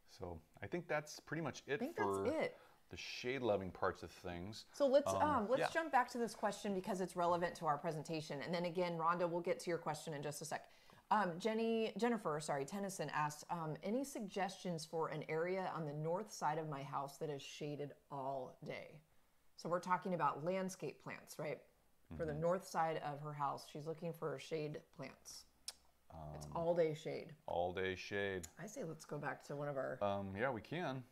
So I think that's pretty much it I think for that's it. The shade-loving parts of things. So let's Um, um, let's yeah. jump back to this question because it's relevant to our presentation. And then again, Rhonda, we'll get to your question in just a sec. Um, Jenny Jennifer, sorry, Tennyson asked, um, any suggestions for an area on the north side of my house that is shaded all day? So we're talking about landscape plants, right? For Mm-hmm. the north side of her house, she's looking for shade plants. it's Um, all day shade. All-day shade. I say let's go back to one of our. Um, yeah, we can.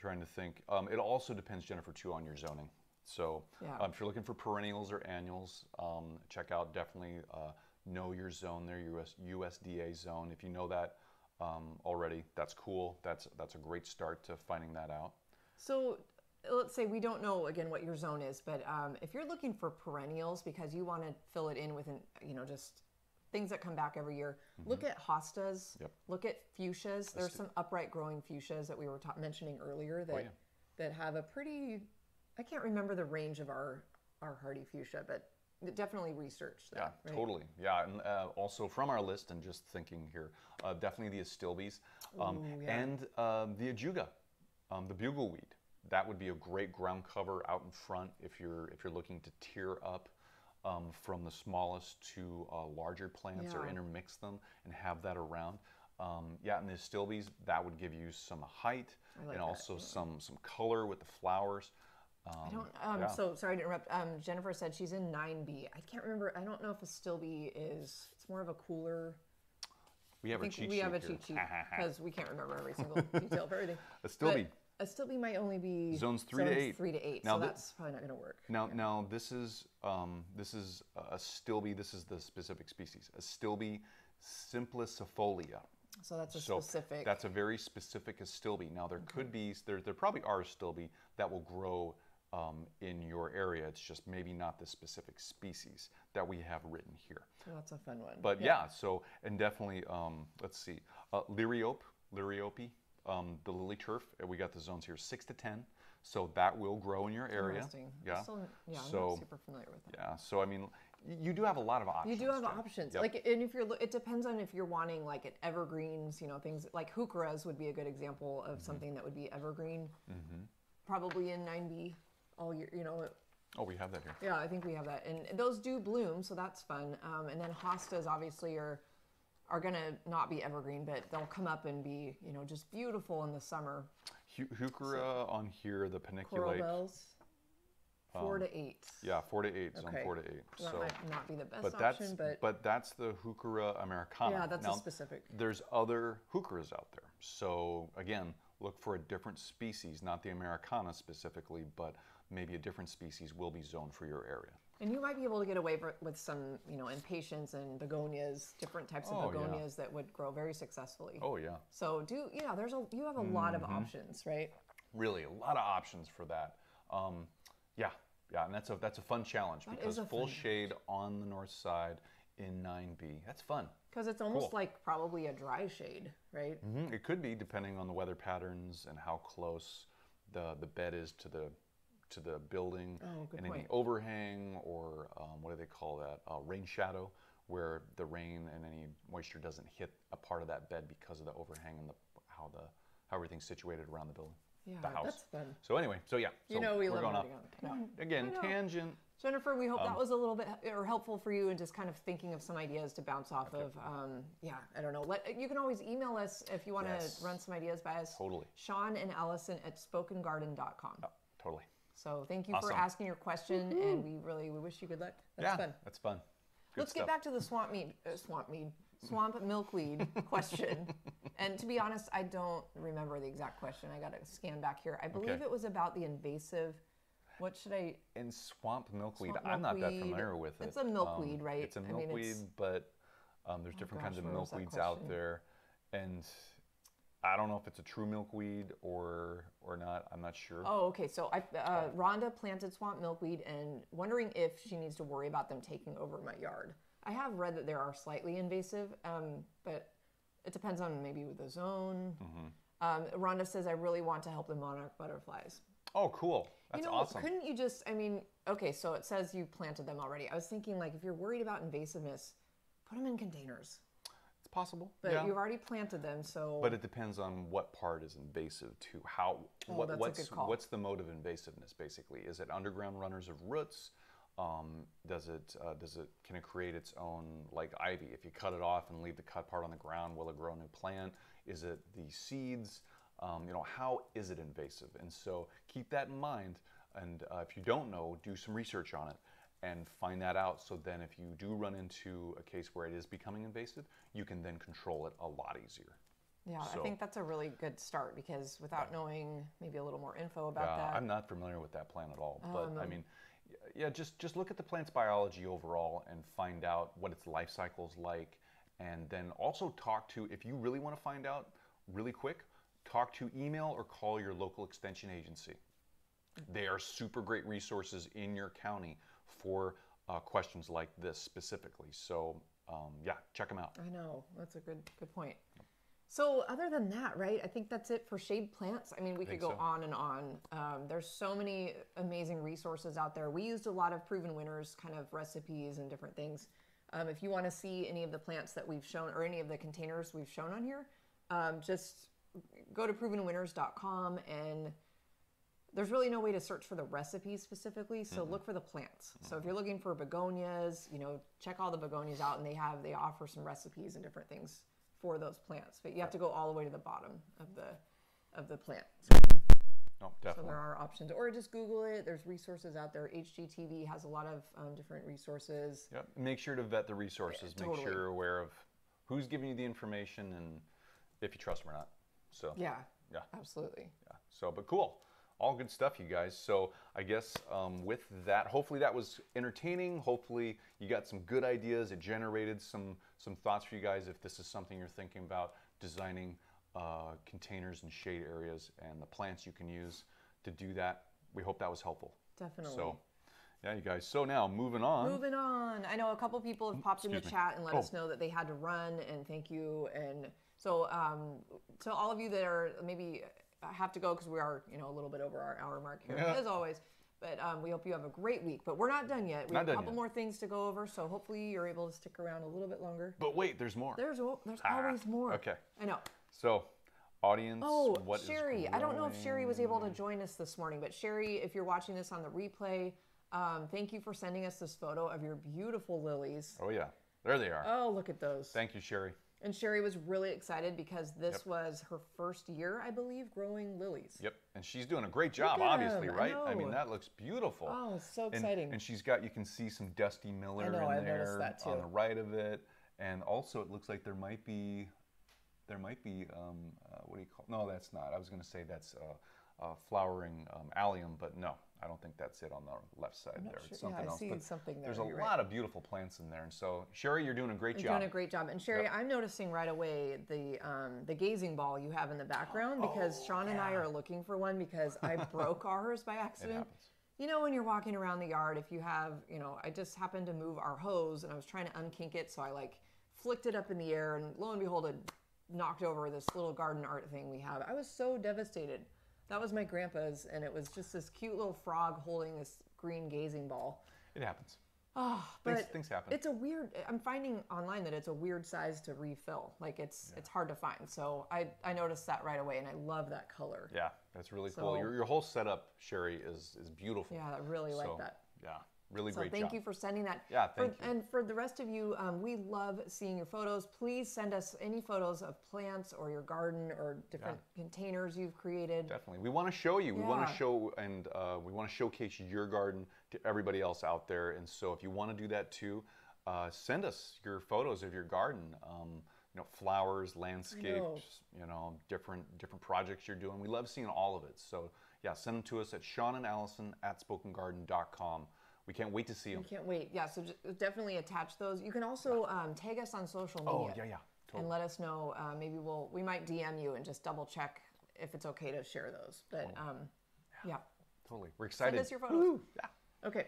Trying to think. Um, it also depends, Jennifer, too, on your zoning. So Yeah. um, if you're looking for perennials or annuals, um, check out definitely uh, know your zone there, US, USDA zone. If you know that um, already. That's cool. That's that's a great start to finding that out. So let's say we don't know again what your zone is, but um, if you're looking for perennials because you want to fill it in with, an, you know, just things that come back every year, look at hostas. Yep. Look at fuchsias. There's some upright growing fuchsias that we were ta- mentioning earlier that yeah. that have a pretty. I can't remember the range of our our hardy fuchsia, but definitely research Yeah, that. right? totally. Yeah, and uh, also from our list, and just thinking here, uh, definitely the astilbes um, Ooh, yeah. and um, the ajuga, um, the bugleweed. That would be a great ground cover out in front if you're if you're looking to tier up um, from the smallest to uh, larger plants or intermix them and have that around. Um, yeah, and the astilbes that would give you some height like and that, also yeah. some some color with the flowers. Um, I don't. Um, yeah. So sorry to interrupt. Um, Jennifer said she's in 9B. I can't remember. I don't know if astilbe is. It's more of a cooler. we have I a cheat we sheet have a cheat sheet because we can't remember every single detail of everything. Astilbe. But astilbe might only be Zones three to eight. Three to eight. Now so thi- that's probably not going to work. Now, now this is um, this is astilbe. This is the specific species, astilbe simplicifolia. So that's a So specific. that's a very specific astilbe. Now there could be there there probably are astilbe that will grow um, in your area. It's just maybe not the specific species that we have written here. so that's a fun one. But yeah, so and definitely um, let's see, uh, liriope, liriope, um, the lily turf. uh, We got the zones here, six to ten. So that will grow in your area. Interesting. Yeah. Still, yeah, I'm So- super familiar with that. Yeah. So I mean, you do have a lot of options. You do have Jen. options. Yep. Like, and if you're, it depends on if you're wanting like an evergreens, you know, things like heucheras would be a good example Mm-hmm. of something that would be evergreen. Probably in 9B all year, you know. oh, we have that here. Yeah, I think we have that. And those do bloom, so that's fun. Um, and then hostas obviously are, are going to not be evergreen, but they'll come up and be, you know, just beautiful in the summer. Heuchera on here, the Coral paniculate. bells, four to eight. Um, Yeah, four to eight, zone Okay. four to eight. That so, might not be the best but that's option, but, but that's the Heuchera americana. yeah, that's now, a specific. There's other heucheras out there. So again, look for a different species, not the americana specifically, but maybe a different species will be zoned for your area. And you might be able to get away with- with some, you know, impatiens and begonias, different types of Oh, yeah. begonias that would grow very successfully. Oh yeah, So do yeah, there's a you have a lot Mm-hmm. of options, right? really a lot of options for that. Um, yeah, yeah, and that's a that's a fun challenge That because full shade on the north side in 9B. That's fun. Because it's almost Cool. like probably a dry shade, right? hmm It could be depending on the weather patterns and how close the the bed is to the to the building Oh, and any overhang or um, what do they call that uh, rain shadow where the rain and any moisture doesn't hit a part of that bed because of the overhang and the how the how everything's situated around the building Yeah, the house that's fun. so anyway so yeah You know we we're love going off on. Again tangent Jennifer, we hope Um, that was a little bit or helpful for you and just kind of thinking of some ideas to bounce off of. Um, yeah, I don't know. Let, you can always email us if you want to Yes. run some ideas by us. Totally. Sean and Allison at spokengarden.com. oh, totally So thank you for asking your question, and we really we wish you good luck. That's yeah fun. that's fun Good Let's stuff. get back to the swamp mead, uh, swamp mead, swamp milkweed question. And to be honest, I don't remember the exact question. I got to scan back here. I believe Okay. it was about the invasive. What should I? And swamp milkweed, Swamp I'm not that familiar with it. It's a milkweed, right? It's a I mean, milkweed, it's- but um, there's different kinds gosh, of where was that milkweeds out there, and I don't know if it's a true milkweed or or not. I'm not sure. Oh, okay. So I, uh, Rhonda planted swamp milkweed, and wondering if she needs to worry about them taking over my yard. I have read that they are slightly invasive, um, but it depends on maybe the zone. Mm-hmm. Um, Rhonda says, "I really want to help the monarch butterflies." Oh, cool. That's you know, awesome. couldn't you just? I mean, okay, so it says you planted them already. I was thinking, like, if you're worried about invasiveness, put them in containers. Possible. But yeah. you've already planted them, so But it depends on what part is invasive to how Oh, what, that's a what's good call. what's the mode of invasiveness basically? Is it underground runners of roots? Um, does it uh, does it can it create its own like ivy? If you cut it off and leave the cut part on the ground, will it grow a new plant? Is it the seeds? Um, you know, how is it invasive? And so keep that in mind. And uh, if you don't know, do some research on it and find that out. So then, if you do run into a case where it is becoming invasive, you can then control it a lot easier. yeah, so- I think that's a really good start because without knowing maybe a little more info about Yeah, that, I'm not familiar with that plant at all. But Um, I mean, yeah, just just look at the plant's biology overall and find out what its life cycle's like, and then also talk to if you really want to find out really quick talk to email or call your local extension agency they are super great resources in your county for uh, questions like this specifically so um, yeah check them out I know that's a good good point. So other than that, right? I think that's it for shade plants. I mean, we could go so. on and on. Um, there's so many amazing resources out there. We used a lot of proven winners kind of recipes and different things. Um, if you want to see any of the plants that we've shown or any of the containers we've shown on here, um, just go to provenwinners.com and there's really no way to search for the recipes specifically so mm-hmm. look for the plants so if mm-hmm. you're looking for begonias you know check all the begonias out and they have they offer some recipes and different things for those plants but you have to go all the way to the bottom of the of the plant mm-hmm. oh, so, no so definitely there are options or just google it there's resources out there hgtv has a lot of um, different resources Yep. Make sure to vet the resources. Make totally. sure you're aware of who's giving you the information and if you trust them or not. So yeah Yeah. absolutely yeah. So, but cool. All good stuff, you guys. So, I guess um, with that, hopefully that was entertaining. Hopefully you got some good ideas. It generated some some thoughts for you guys if this is something you're thinking about designing uh, containers and shade areas and the plants you can use to do that. We hope that was helpful. definitely So, yeah, you guys. So now moving on. Moving on. I know a couple people have popped in the me. chat and let Oh. us know that they had to run and thank you. And so, um, to all of you that are maybe have to go because we are, you know, a little bit over our hour mark here, Yeah. as always. But um, we hope you have a great week. But we're not done yet. We Not have a couple yet. more things to go over. So hopefully you're able to stick around a little bit longer. But wait, there's more. There's there's Ah, always more. okay. I know. So, audience, Oh, what is Sherry. I don't know if Sherry was able to join us this morning, but Sherry, if you're watching this on the replay, um, thank you for sending us this photo of your beautiful lilies. Oh yeah, there they are. Oh, look at those. Thank you, Sherry. And Sherry was really excited because this was her first year, I believe, growing lilies. Yep, and she's doing a great job, obviously, obviously, 'em, I right? I, mean, that looks beautiful. Oh, it's so exciting. And, she's got, you can see some Dusty Miller know, in I've there that on the right of it, and also it looks like there might be, there might be, um, uh, what do you call? No, that's not. I was going to say that's uh, uh, flowering um, allium, but no, I don't think that's it on the left side there. sure. It's Yeah, something I else. see but something there. There's a lot right. of beautiful plants in there, and so Sherry, you're doing a great job. You're job. doing a great job. And Sherry, I'm noticing right away the um, the gazing ball you have in the background because Sean and I are looking for one because I broke ours by accident. You know, when you're walking around the yard, if you have, you know, I just happened to move our hose and I was trying to unkink it, so I like flicked it up in the air, and lo and behold, it knocked over this little garden art thing we have. I was so devastated. That was my grandpa's, and it was just this cute little frog holding this green gazing ball. It happens. Oh, but things happen. It's a weird. I'm finding online that it's a weird size to refill. Like it's it's hard to find. So I I noticed that right away, and I love that color. Yeah, that's really cool. Your, your whole setup, Sherry, is is beautiful. Yeah, I really like So, that. Yeah, really So great thank job. you for sending that. Yeah, For- thank you. And for the rest of you, um, we love seeing your photos. Please send us any photos of plants or your garden or different containers you've created. Definitely. We want to show you. We want to show and uh, we want to showcase your garden to everybody else out there. And so if you want to do that too, uh, send us your photos of your garden. Um, you know, flowers, landscapes, you know, different different projects you're doing. We love seeing all of it. So yeah, send them to us at Sean and Allison at spokengarden.com. We can't wait to see them. I can't wait. Yeah, so just definitely attach those. You can also um, tag us on social media. Oh yeah, yeah. Totally. and let us know. Uh, maybe we'll we might DM you and just double check if it's okay to share those. But um, yeah. Totally. We're excited. send us your photos. Yeah. Okay,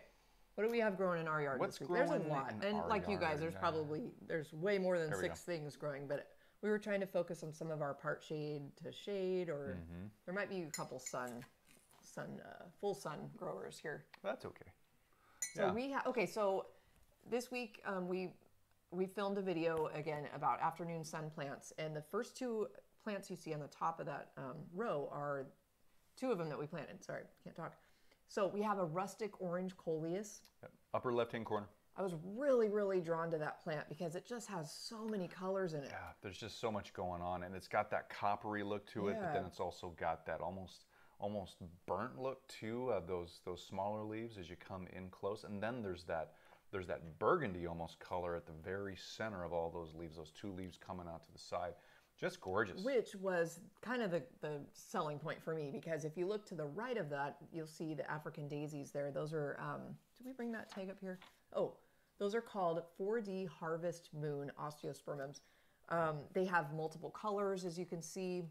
what do we have growing in our yard What's this week? There's a lot, and like you guys, there's Yeah. probably there's way more than we six things growing. But we were trying to focus on some of our part shade to shade, or Mm-hmm. there might be a couple sun, sun uh, full sun growers here. That's okay. So Yeah. we have okay. So this week um, we we filmed a video again about afternoon sun plants, and the first two plants you see on the top of that um, row are two of them that we planted. Sorry, can't talk. So we have a rustic orange coleus. Yep. Upper left hand corner. I was really really drawn to that plant because it just has so many colors in it. Yeah, there's just so much going on, and it's got that coppery look to it, but then it's also got that almost almost burnt look too of those those smaller leaves as you come in close, and then there's that there's that burgundy almost color at the very center of all those leaves, those two leaves coming out to the side, just gorgeous. Which was kind of the, the selling point for me because if you look to the right of that, you'll see the African daisies there. Those are, um, did we bring that tag up here? Oh, Those are called 4D Harvest Moon osteospermums. Um, they have multiple colors, as you can see,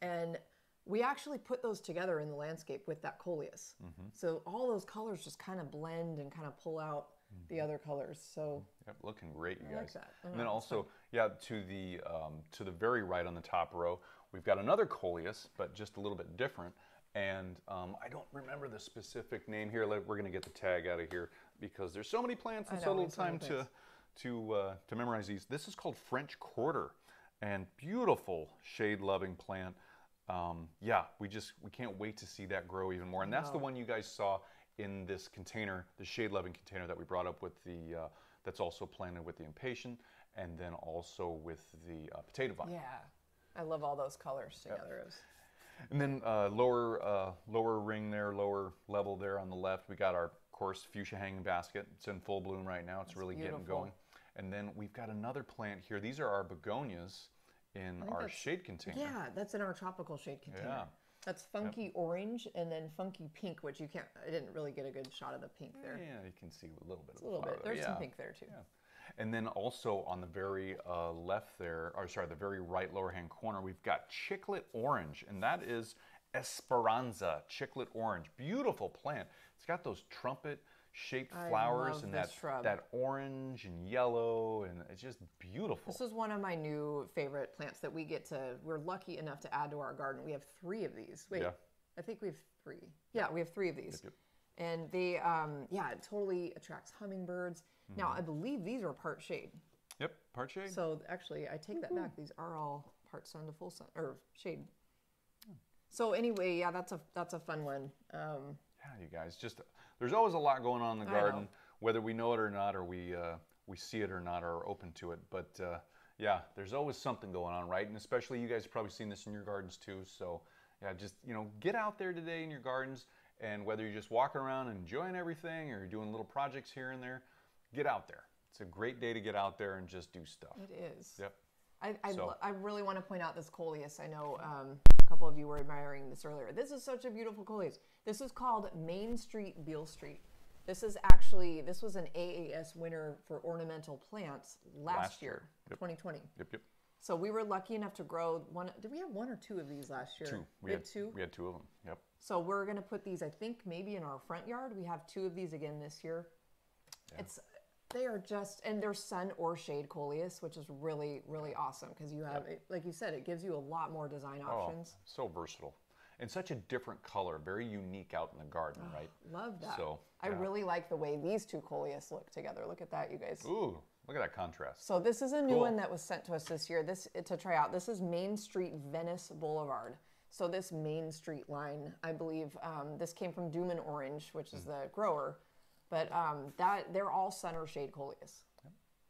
and we actually put those together in the landscape with that coleus. So all those colors just kind of blend and kind of pull out the other colors. So Yep, looking great, you I like guys. that. And know, then also, yeah, to the um, to the very right on the top row, we've got another coleus, but just a little bit different. And um, I don't remember the specific name here. We're going to get the tag out of here because there's so many plants and so little so time to to uh, to memorize these. This is called French quarter, and beautiful shade-loving plant. Um, yeah, we just we can't wait to see that grow even more. And that's the one you guys saw in this container, the shade-loving container that we brought up with the uh, that's also planted with the impatient, and then also with the uh, potato vine. yeah, I love all those colors together. And then uh, lower uh, lower ring there, lower level there on the left, we got our course fuchsia hanging basket. It's in full bloom right now. It's really getting beautiful. going. And then we've got another plant here. These are our begonias in our shade container. Yeah, that's in our tropical shade container. Yeah. That's funky orange and then funky pink, which you can't. I didn't really get a good shot of the pink there. Yeah, you can see a little bit of A little bit. there. There's some pink there too. Yeah. And then also on the very uh, left there, or sorry, the very right lower hand corner, we've got chiclet orange, and that is Esperanza chiclet orange. Beautiful plant. It's got those trumpet shaped flowers and that shrub. that orange and yellow, and it's just beautiful. This is one of my new favorite plants that we get to. We're lucky enough to add to our garden. We have three of these. Wait, Yeah. I think we have three. Yeah, we have three of these. yep. And they, um, yeah, it totally attracts hummingbirds. Now, Mm-hmm. I believe these are part shade. Yep, part shade. So actually, I take that back. These are all part sun to full sun or shade. So anyway, yeah, that's a that's a fun one. Um, Yeah, you guys, just there's always a lot going on in the I know. garden, whether we know it or not, or we uh, we see it or not, or are open to it. But uh, yeah, there's always something going on, right? And especially you guys have probably seen this in your gardens too. So yeah, just you know, get out there today in your gardens, and whether you're just walking around and enjoying everything, or you're doing little projects here and there, get out there. It's a great day to get out there and just do stuff. it is. Yep. I, I, So- I really want to point out this coleus. I know um, a couple of you were admiring this earlier. This is such a beautiful coleus. This is called Main Street Beale Street. This is actually this was an AAS winner for ornamental plants last, Last year, year. Yep. 2020. Yep. Yep. So we were lucky enough to grow one. Did we have one or two of these last year? Two. We, had two. We had two of them. Yep. So we're gonna put these. I think maybe in our front yard. We have two of these again this year. It's they are just and they're sun or shade coleus, which is really really awesome because you have it, like you said, it gives you a lot more design oh, options. Oh, so versatile. And such a different color, very unique out in the garden, right? Love that. So, I yeah. really like the way these two coleus look together. Look at that, you guys. Ooh, look at that contrast. So this is a new Cool. one that was sent to us this year. This to try out. This is Main Street Venice Boulevard. So this Main Street line, I believe, um, this came from Dümmen Orange, which is the grower, but um, that they're all sun or shade coleus.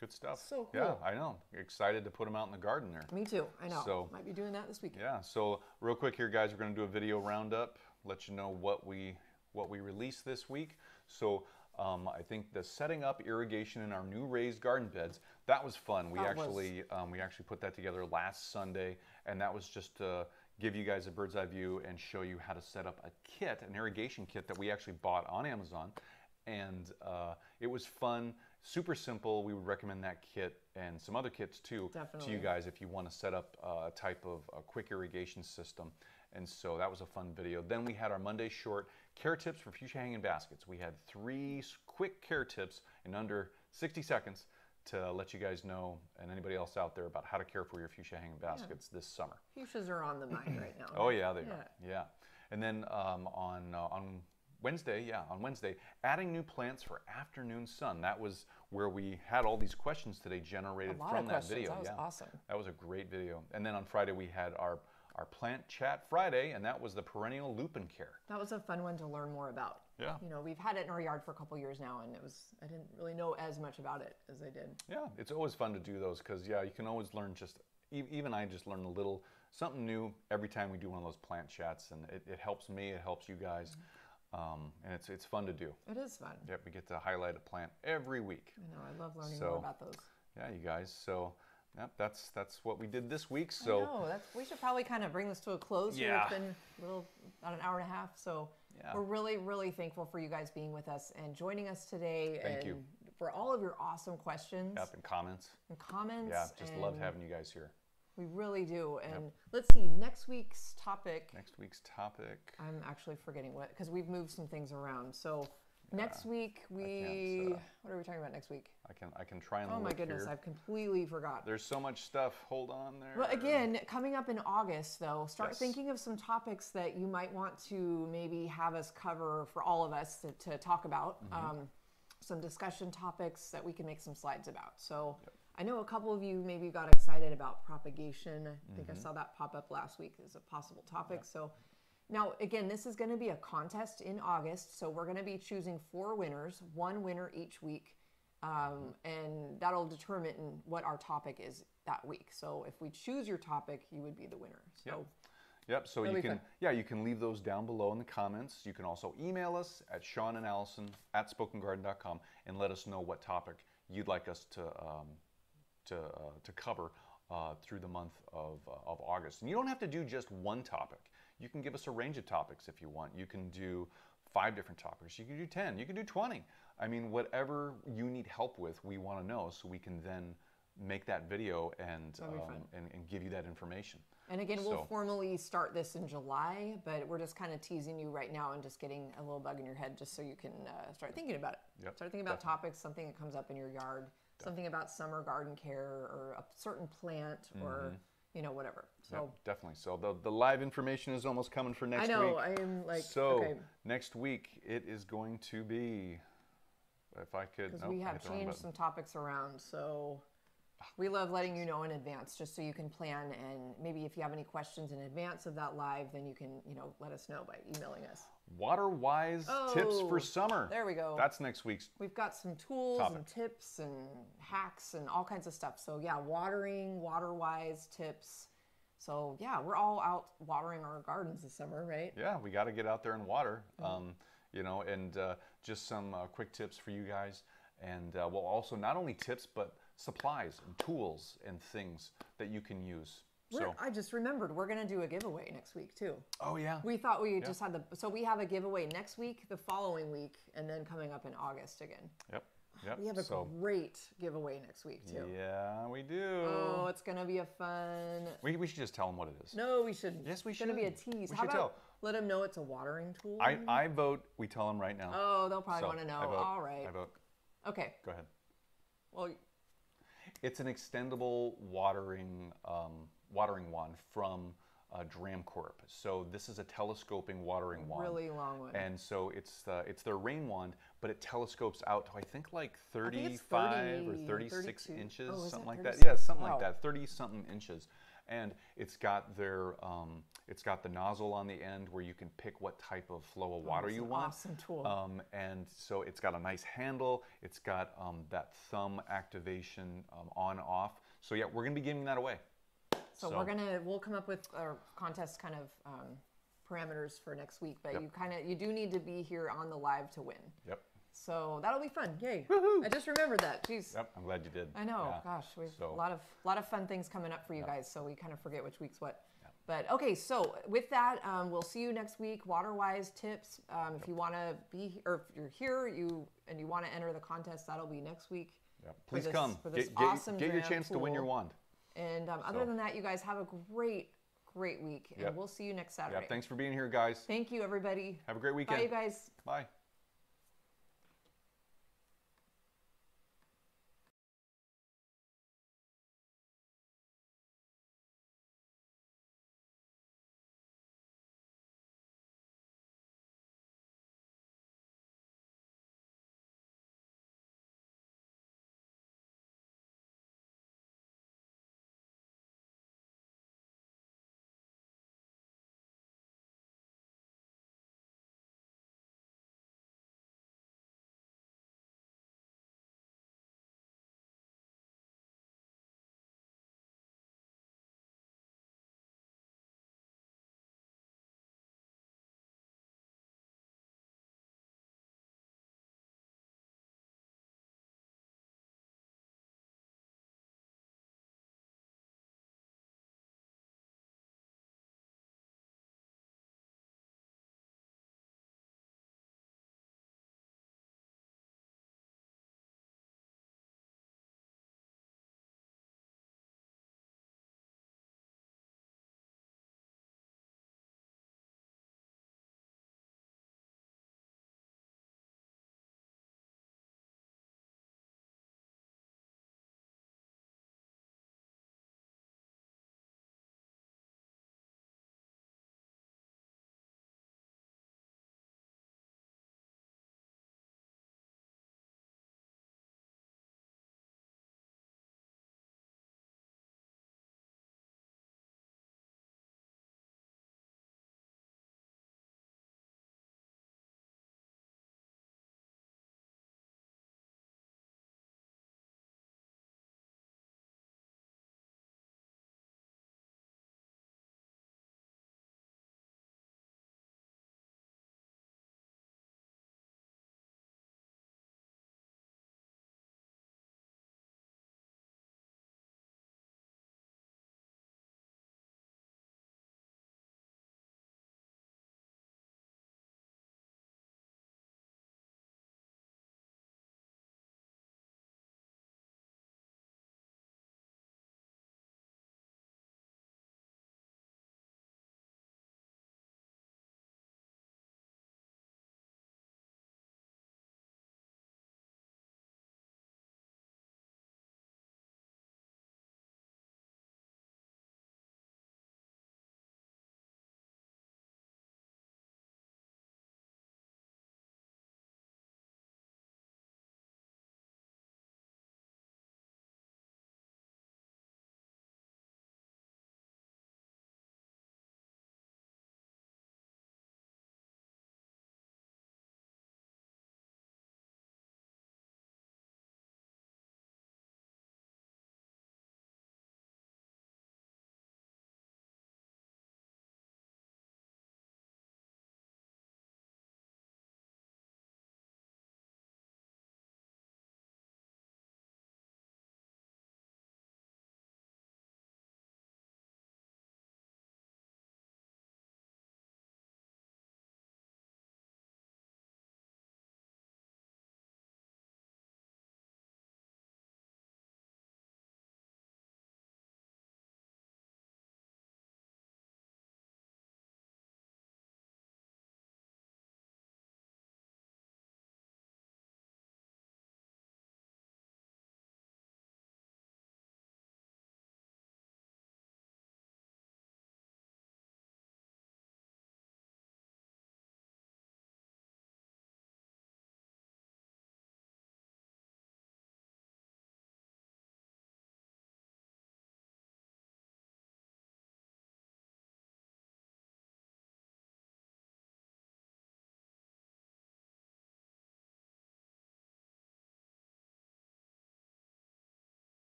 Good stuff. So cool. Yeah. I know. Excited to put them out in the garden there. Me too. I know. So- Might be doing that this week. Yeah. So real quick here, guys, we're going to do a video roundup. Let you know what we what we released this week. So um, I think the setting up irrigation in our new raised garden beds that was fun. We That actually um, we actually put that together last Sunday, and that was just to give you guys a bird's eye view and show you how to set up a kit, an irrigation kit that we actually bought on Amazon, and uh, it was fun. Super simple. We would recommend that kit and some other kits too to you guys if you want to set up a type of a quick irrigation system. And so that was a fun video. Then we had our Monday short care tips for fuchsia hanging baskets. We had three quick care tips in under 60 seconds to let you guys know and anybody else out there about how to care for your fuchsia hanging baskets this summer. Fuchsias are on the mind right now. Oh yeah, they Yeah. are. Yeah, and then um, on uh, on Wednesday, yeah, on Wednesday, adding new plants for afternoon sun. That was where we had all these questions today generated from that questions. video. That was yeah, awesome. that was a great video. And then on Friday we had our our plant chat Friday, and that was the perennial lupin care. That was a fun one to learn more about. Yeah. You know, we've had it in our yard for a couple years now, and it was I didn't really know as much about it as I did. Yeah, it's always fun to do those because yeah, you can always learn just even I just learn a little something new every time we do one of those plant chats, and it, it helps me, it helps you guys, mm-hmm. Um, and it's it's fun to do. It is fun. Yep, we get to highlight a plant every week. I know. I love learning So, more about those. Yeah, you guys. So, yep, that's that's what we did this week. So, know. That's, we should probably kind of bring this to a close. here. Yeah. It's been a little about an hour and a half. So Yeah. we're really, really thankful for you guys being with us and joining us today Thank and you. for all of your awesome questions Yep, and comments. and comments. Yeah, just love having you guys here. We really do. And let's see, next week's topic. Next week's topic. I'm actually forgetting what because we've moved some things around. So next week we uh, what are we talking about next week? I can I can try and Oh my goodness, here. I've completely forgot. There's so much stuff. Hold on there. But again, coming up in August, though, start Yes. thinking of some topics that you might want to maybe have us cover for all of us to, to talk about. Mm-hmm. Um, some discussion topics that we can make some slides about. So I know a couple of you maybe got excited about propagation. I think Mm-hmm. I saw that pop up last week as a possible topic. So now, again, this is going to be a contest in August. So we're going to be choosing four winners, one winner each week. Um, and that'll determine what our topic is that week. So if we choose your topic, you would be the winner. So Yep. So That'll you can fun. yeah you can leave those down below in the comments. You can also email us at Sean and Allison at spokengarden.com and let us know what topic you'd like us to um, to uh, to cover uh, through the month of uh, of August. And you don't have to do just one topic. You can give us a range of topics if you want. You can do five different topics. You can do ten. You can do twenty. I mean, whatever you need help with, we want to know so we can then make that video and um, and, and give you that information. And again, we'll formally start this in July, but we're just kind of teasing you right now and just getting a little bug in your head just so you can uh, start thinking about it. Yep, Start thinking about topics, something that comes up in your yard, something about summer garden care or a certain plant or, you know, whatever. So Mm-hmm. Yep, definitely. So the, the live information is almost coming for next I know, week. I am like, so okay, next week it is going to be, if I could, because nope, we have hit the wrong changed some topics around. So we love letting you know in advance just so you can plan. And maybe if you have any questions in advance of that live, then you can, you know, let us know by emailing us. Water wise tips Oh, for summer. There we go. That's next week's. We've got some tools Topic. and tips and hacks and all kinds of stuff. So yeah, watering, water wise tips. So yeah, we're all out watering our gardens this summer, right? Yeah, we got to get out there and water. Mm-hmm. Um, you know, and uh, just some uh, quick tips for you guys. And uh, well, also not only tips, but supplies and tools and things that you can use. We're, So, I just remembered we're gonna do a giveaway next week too. oh yeah, We thought we just had the so we have a giveaway next week, the following week, and then coming up in August again. yep, yep. We have a so, great giveaway next week too. yeah, we do. Oh, it's gonna be a fun. We, we should just tell them what it is. No, we shouldn't. Yes, we should. It's gonna be a tease. We How should about tell. let them know it's a watering tool? I, I vote. We tell them right now. oh, they'll probably So, want to know. Vote. All right. I vote. Okay. Go ahead. Well, It's an extendable watering um, watering wand from uh, Dramm Corp. So this is a telescoping watering wand. really long one. And so it's uh, it's their rain wand, but it telescopes out to I think like think it's 35 or 36 32. inches, Oh, something like that. Yeah, something Wow. like that, 30 something inches. And it's got their um, it's got the nozzle on the end where you can pick what type of flow of water it's you want. awesome tool. Um, and so it's got a nice handle. It's got um, that thumb activation um, on off. So yeah, we're gonna be giving that away. so, we're gonna we'll come up with our contest kind of um, parameters for next week, but Yep. you kind of you do need to be here on the live to win. Yep. So that'll be fun. Yay! I just remembered that. Jeez. Yep. I'm glad you did. I know. Yeah. Gosh, we've So- a lot of lot of fun things coming up for you guys, so we kind of forget which week's what. But okay, so with that, um, we'll see you next week. Water-wise tips. Um, if you want to be, or if you're here, you and you want to enter the contest, that'll be next week. Yep. Please this- come. for this get, get- awesome get your Dramm chance to win your wand. And um, other So- than that, you guys have a great, great week, and Yep. we'll see you next Yeah. Saturday. Thanks for being here, guys. Thank you, everybody. Have a great Bye, weekend. you guys. Bye.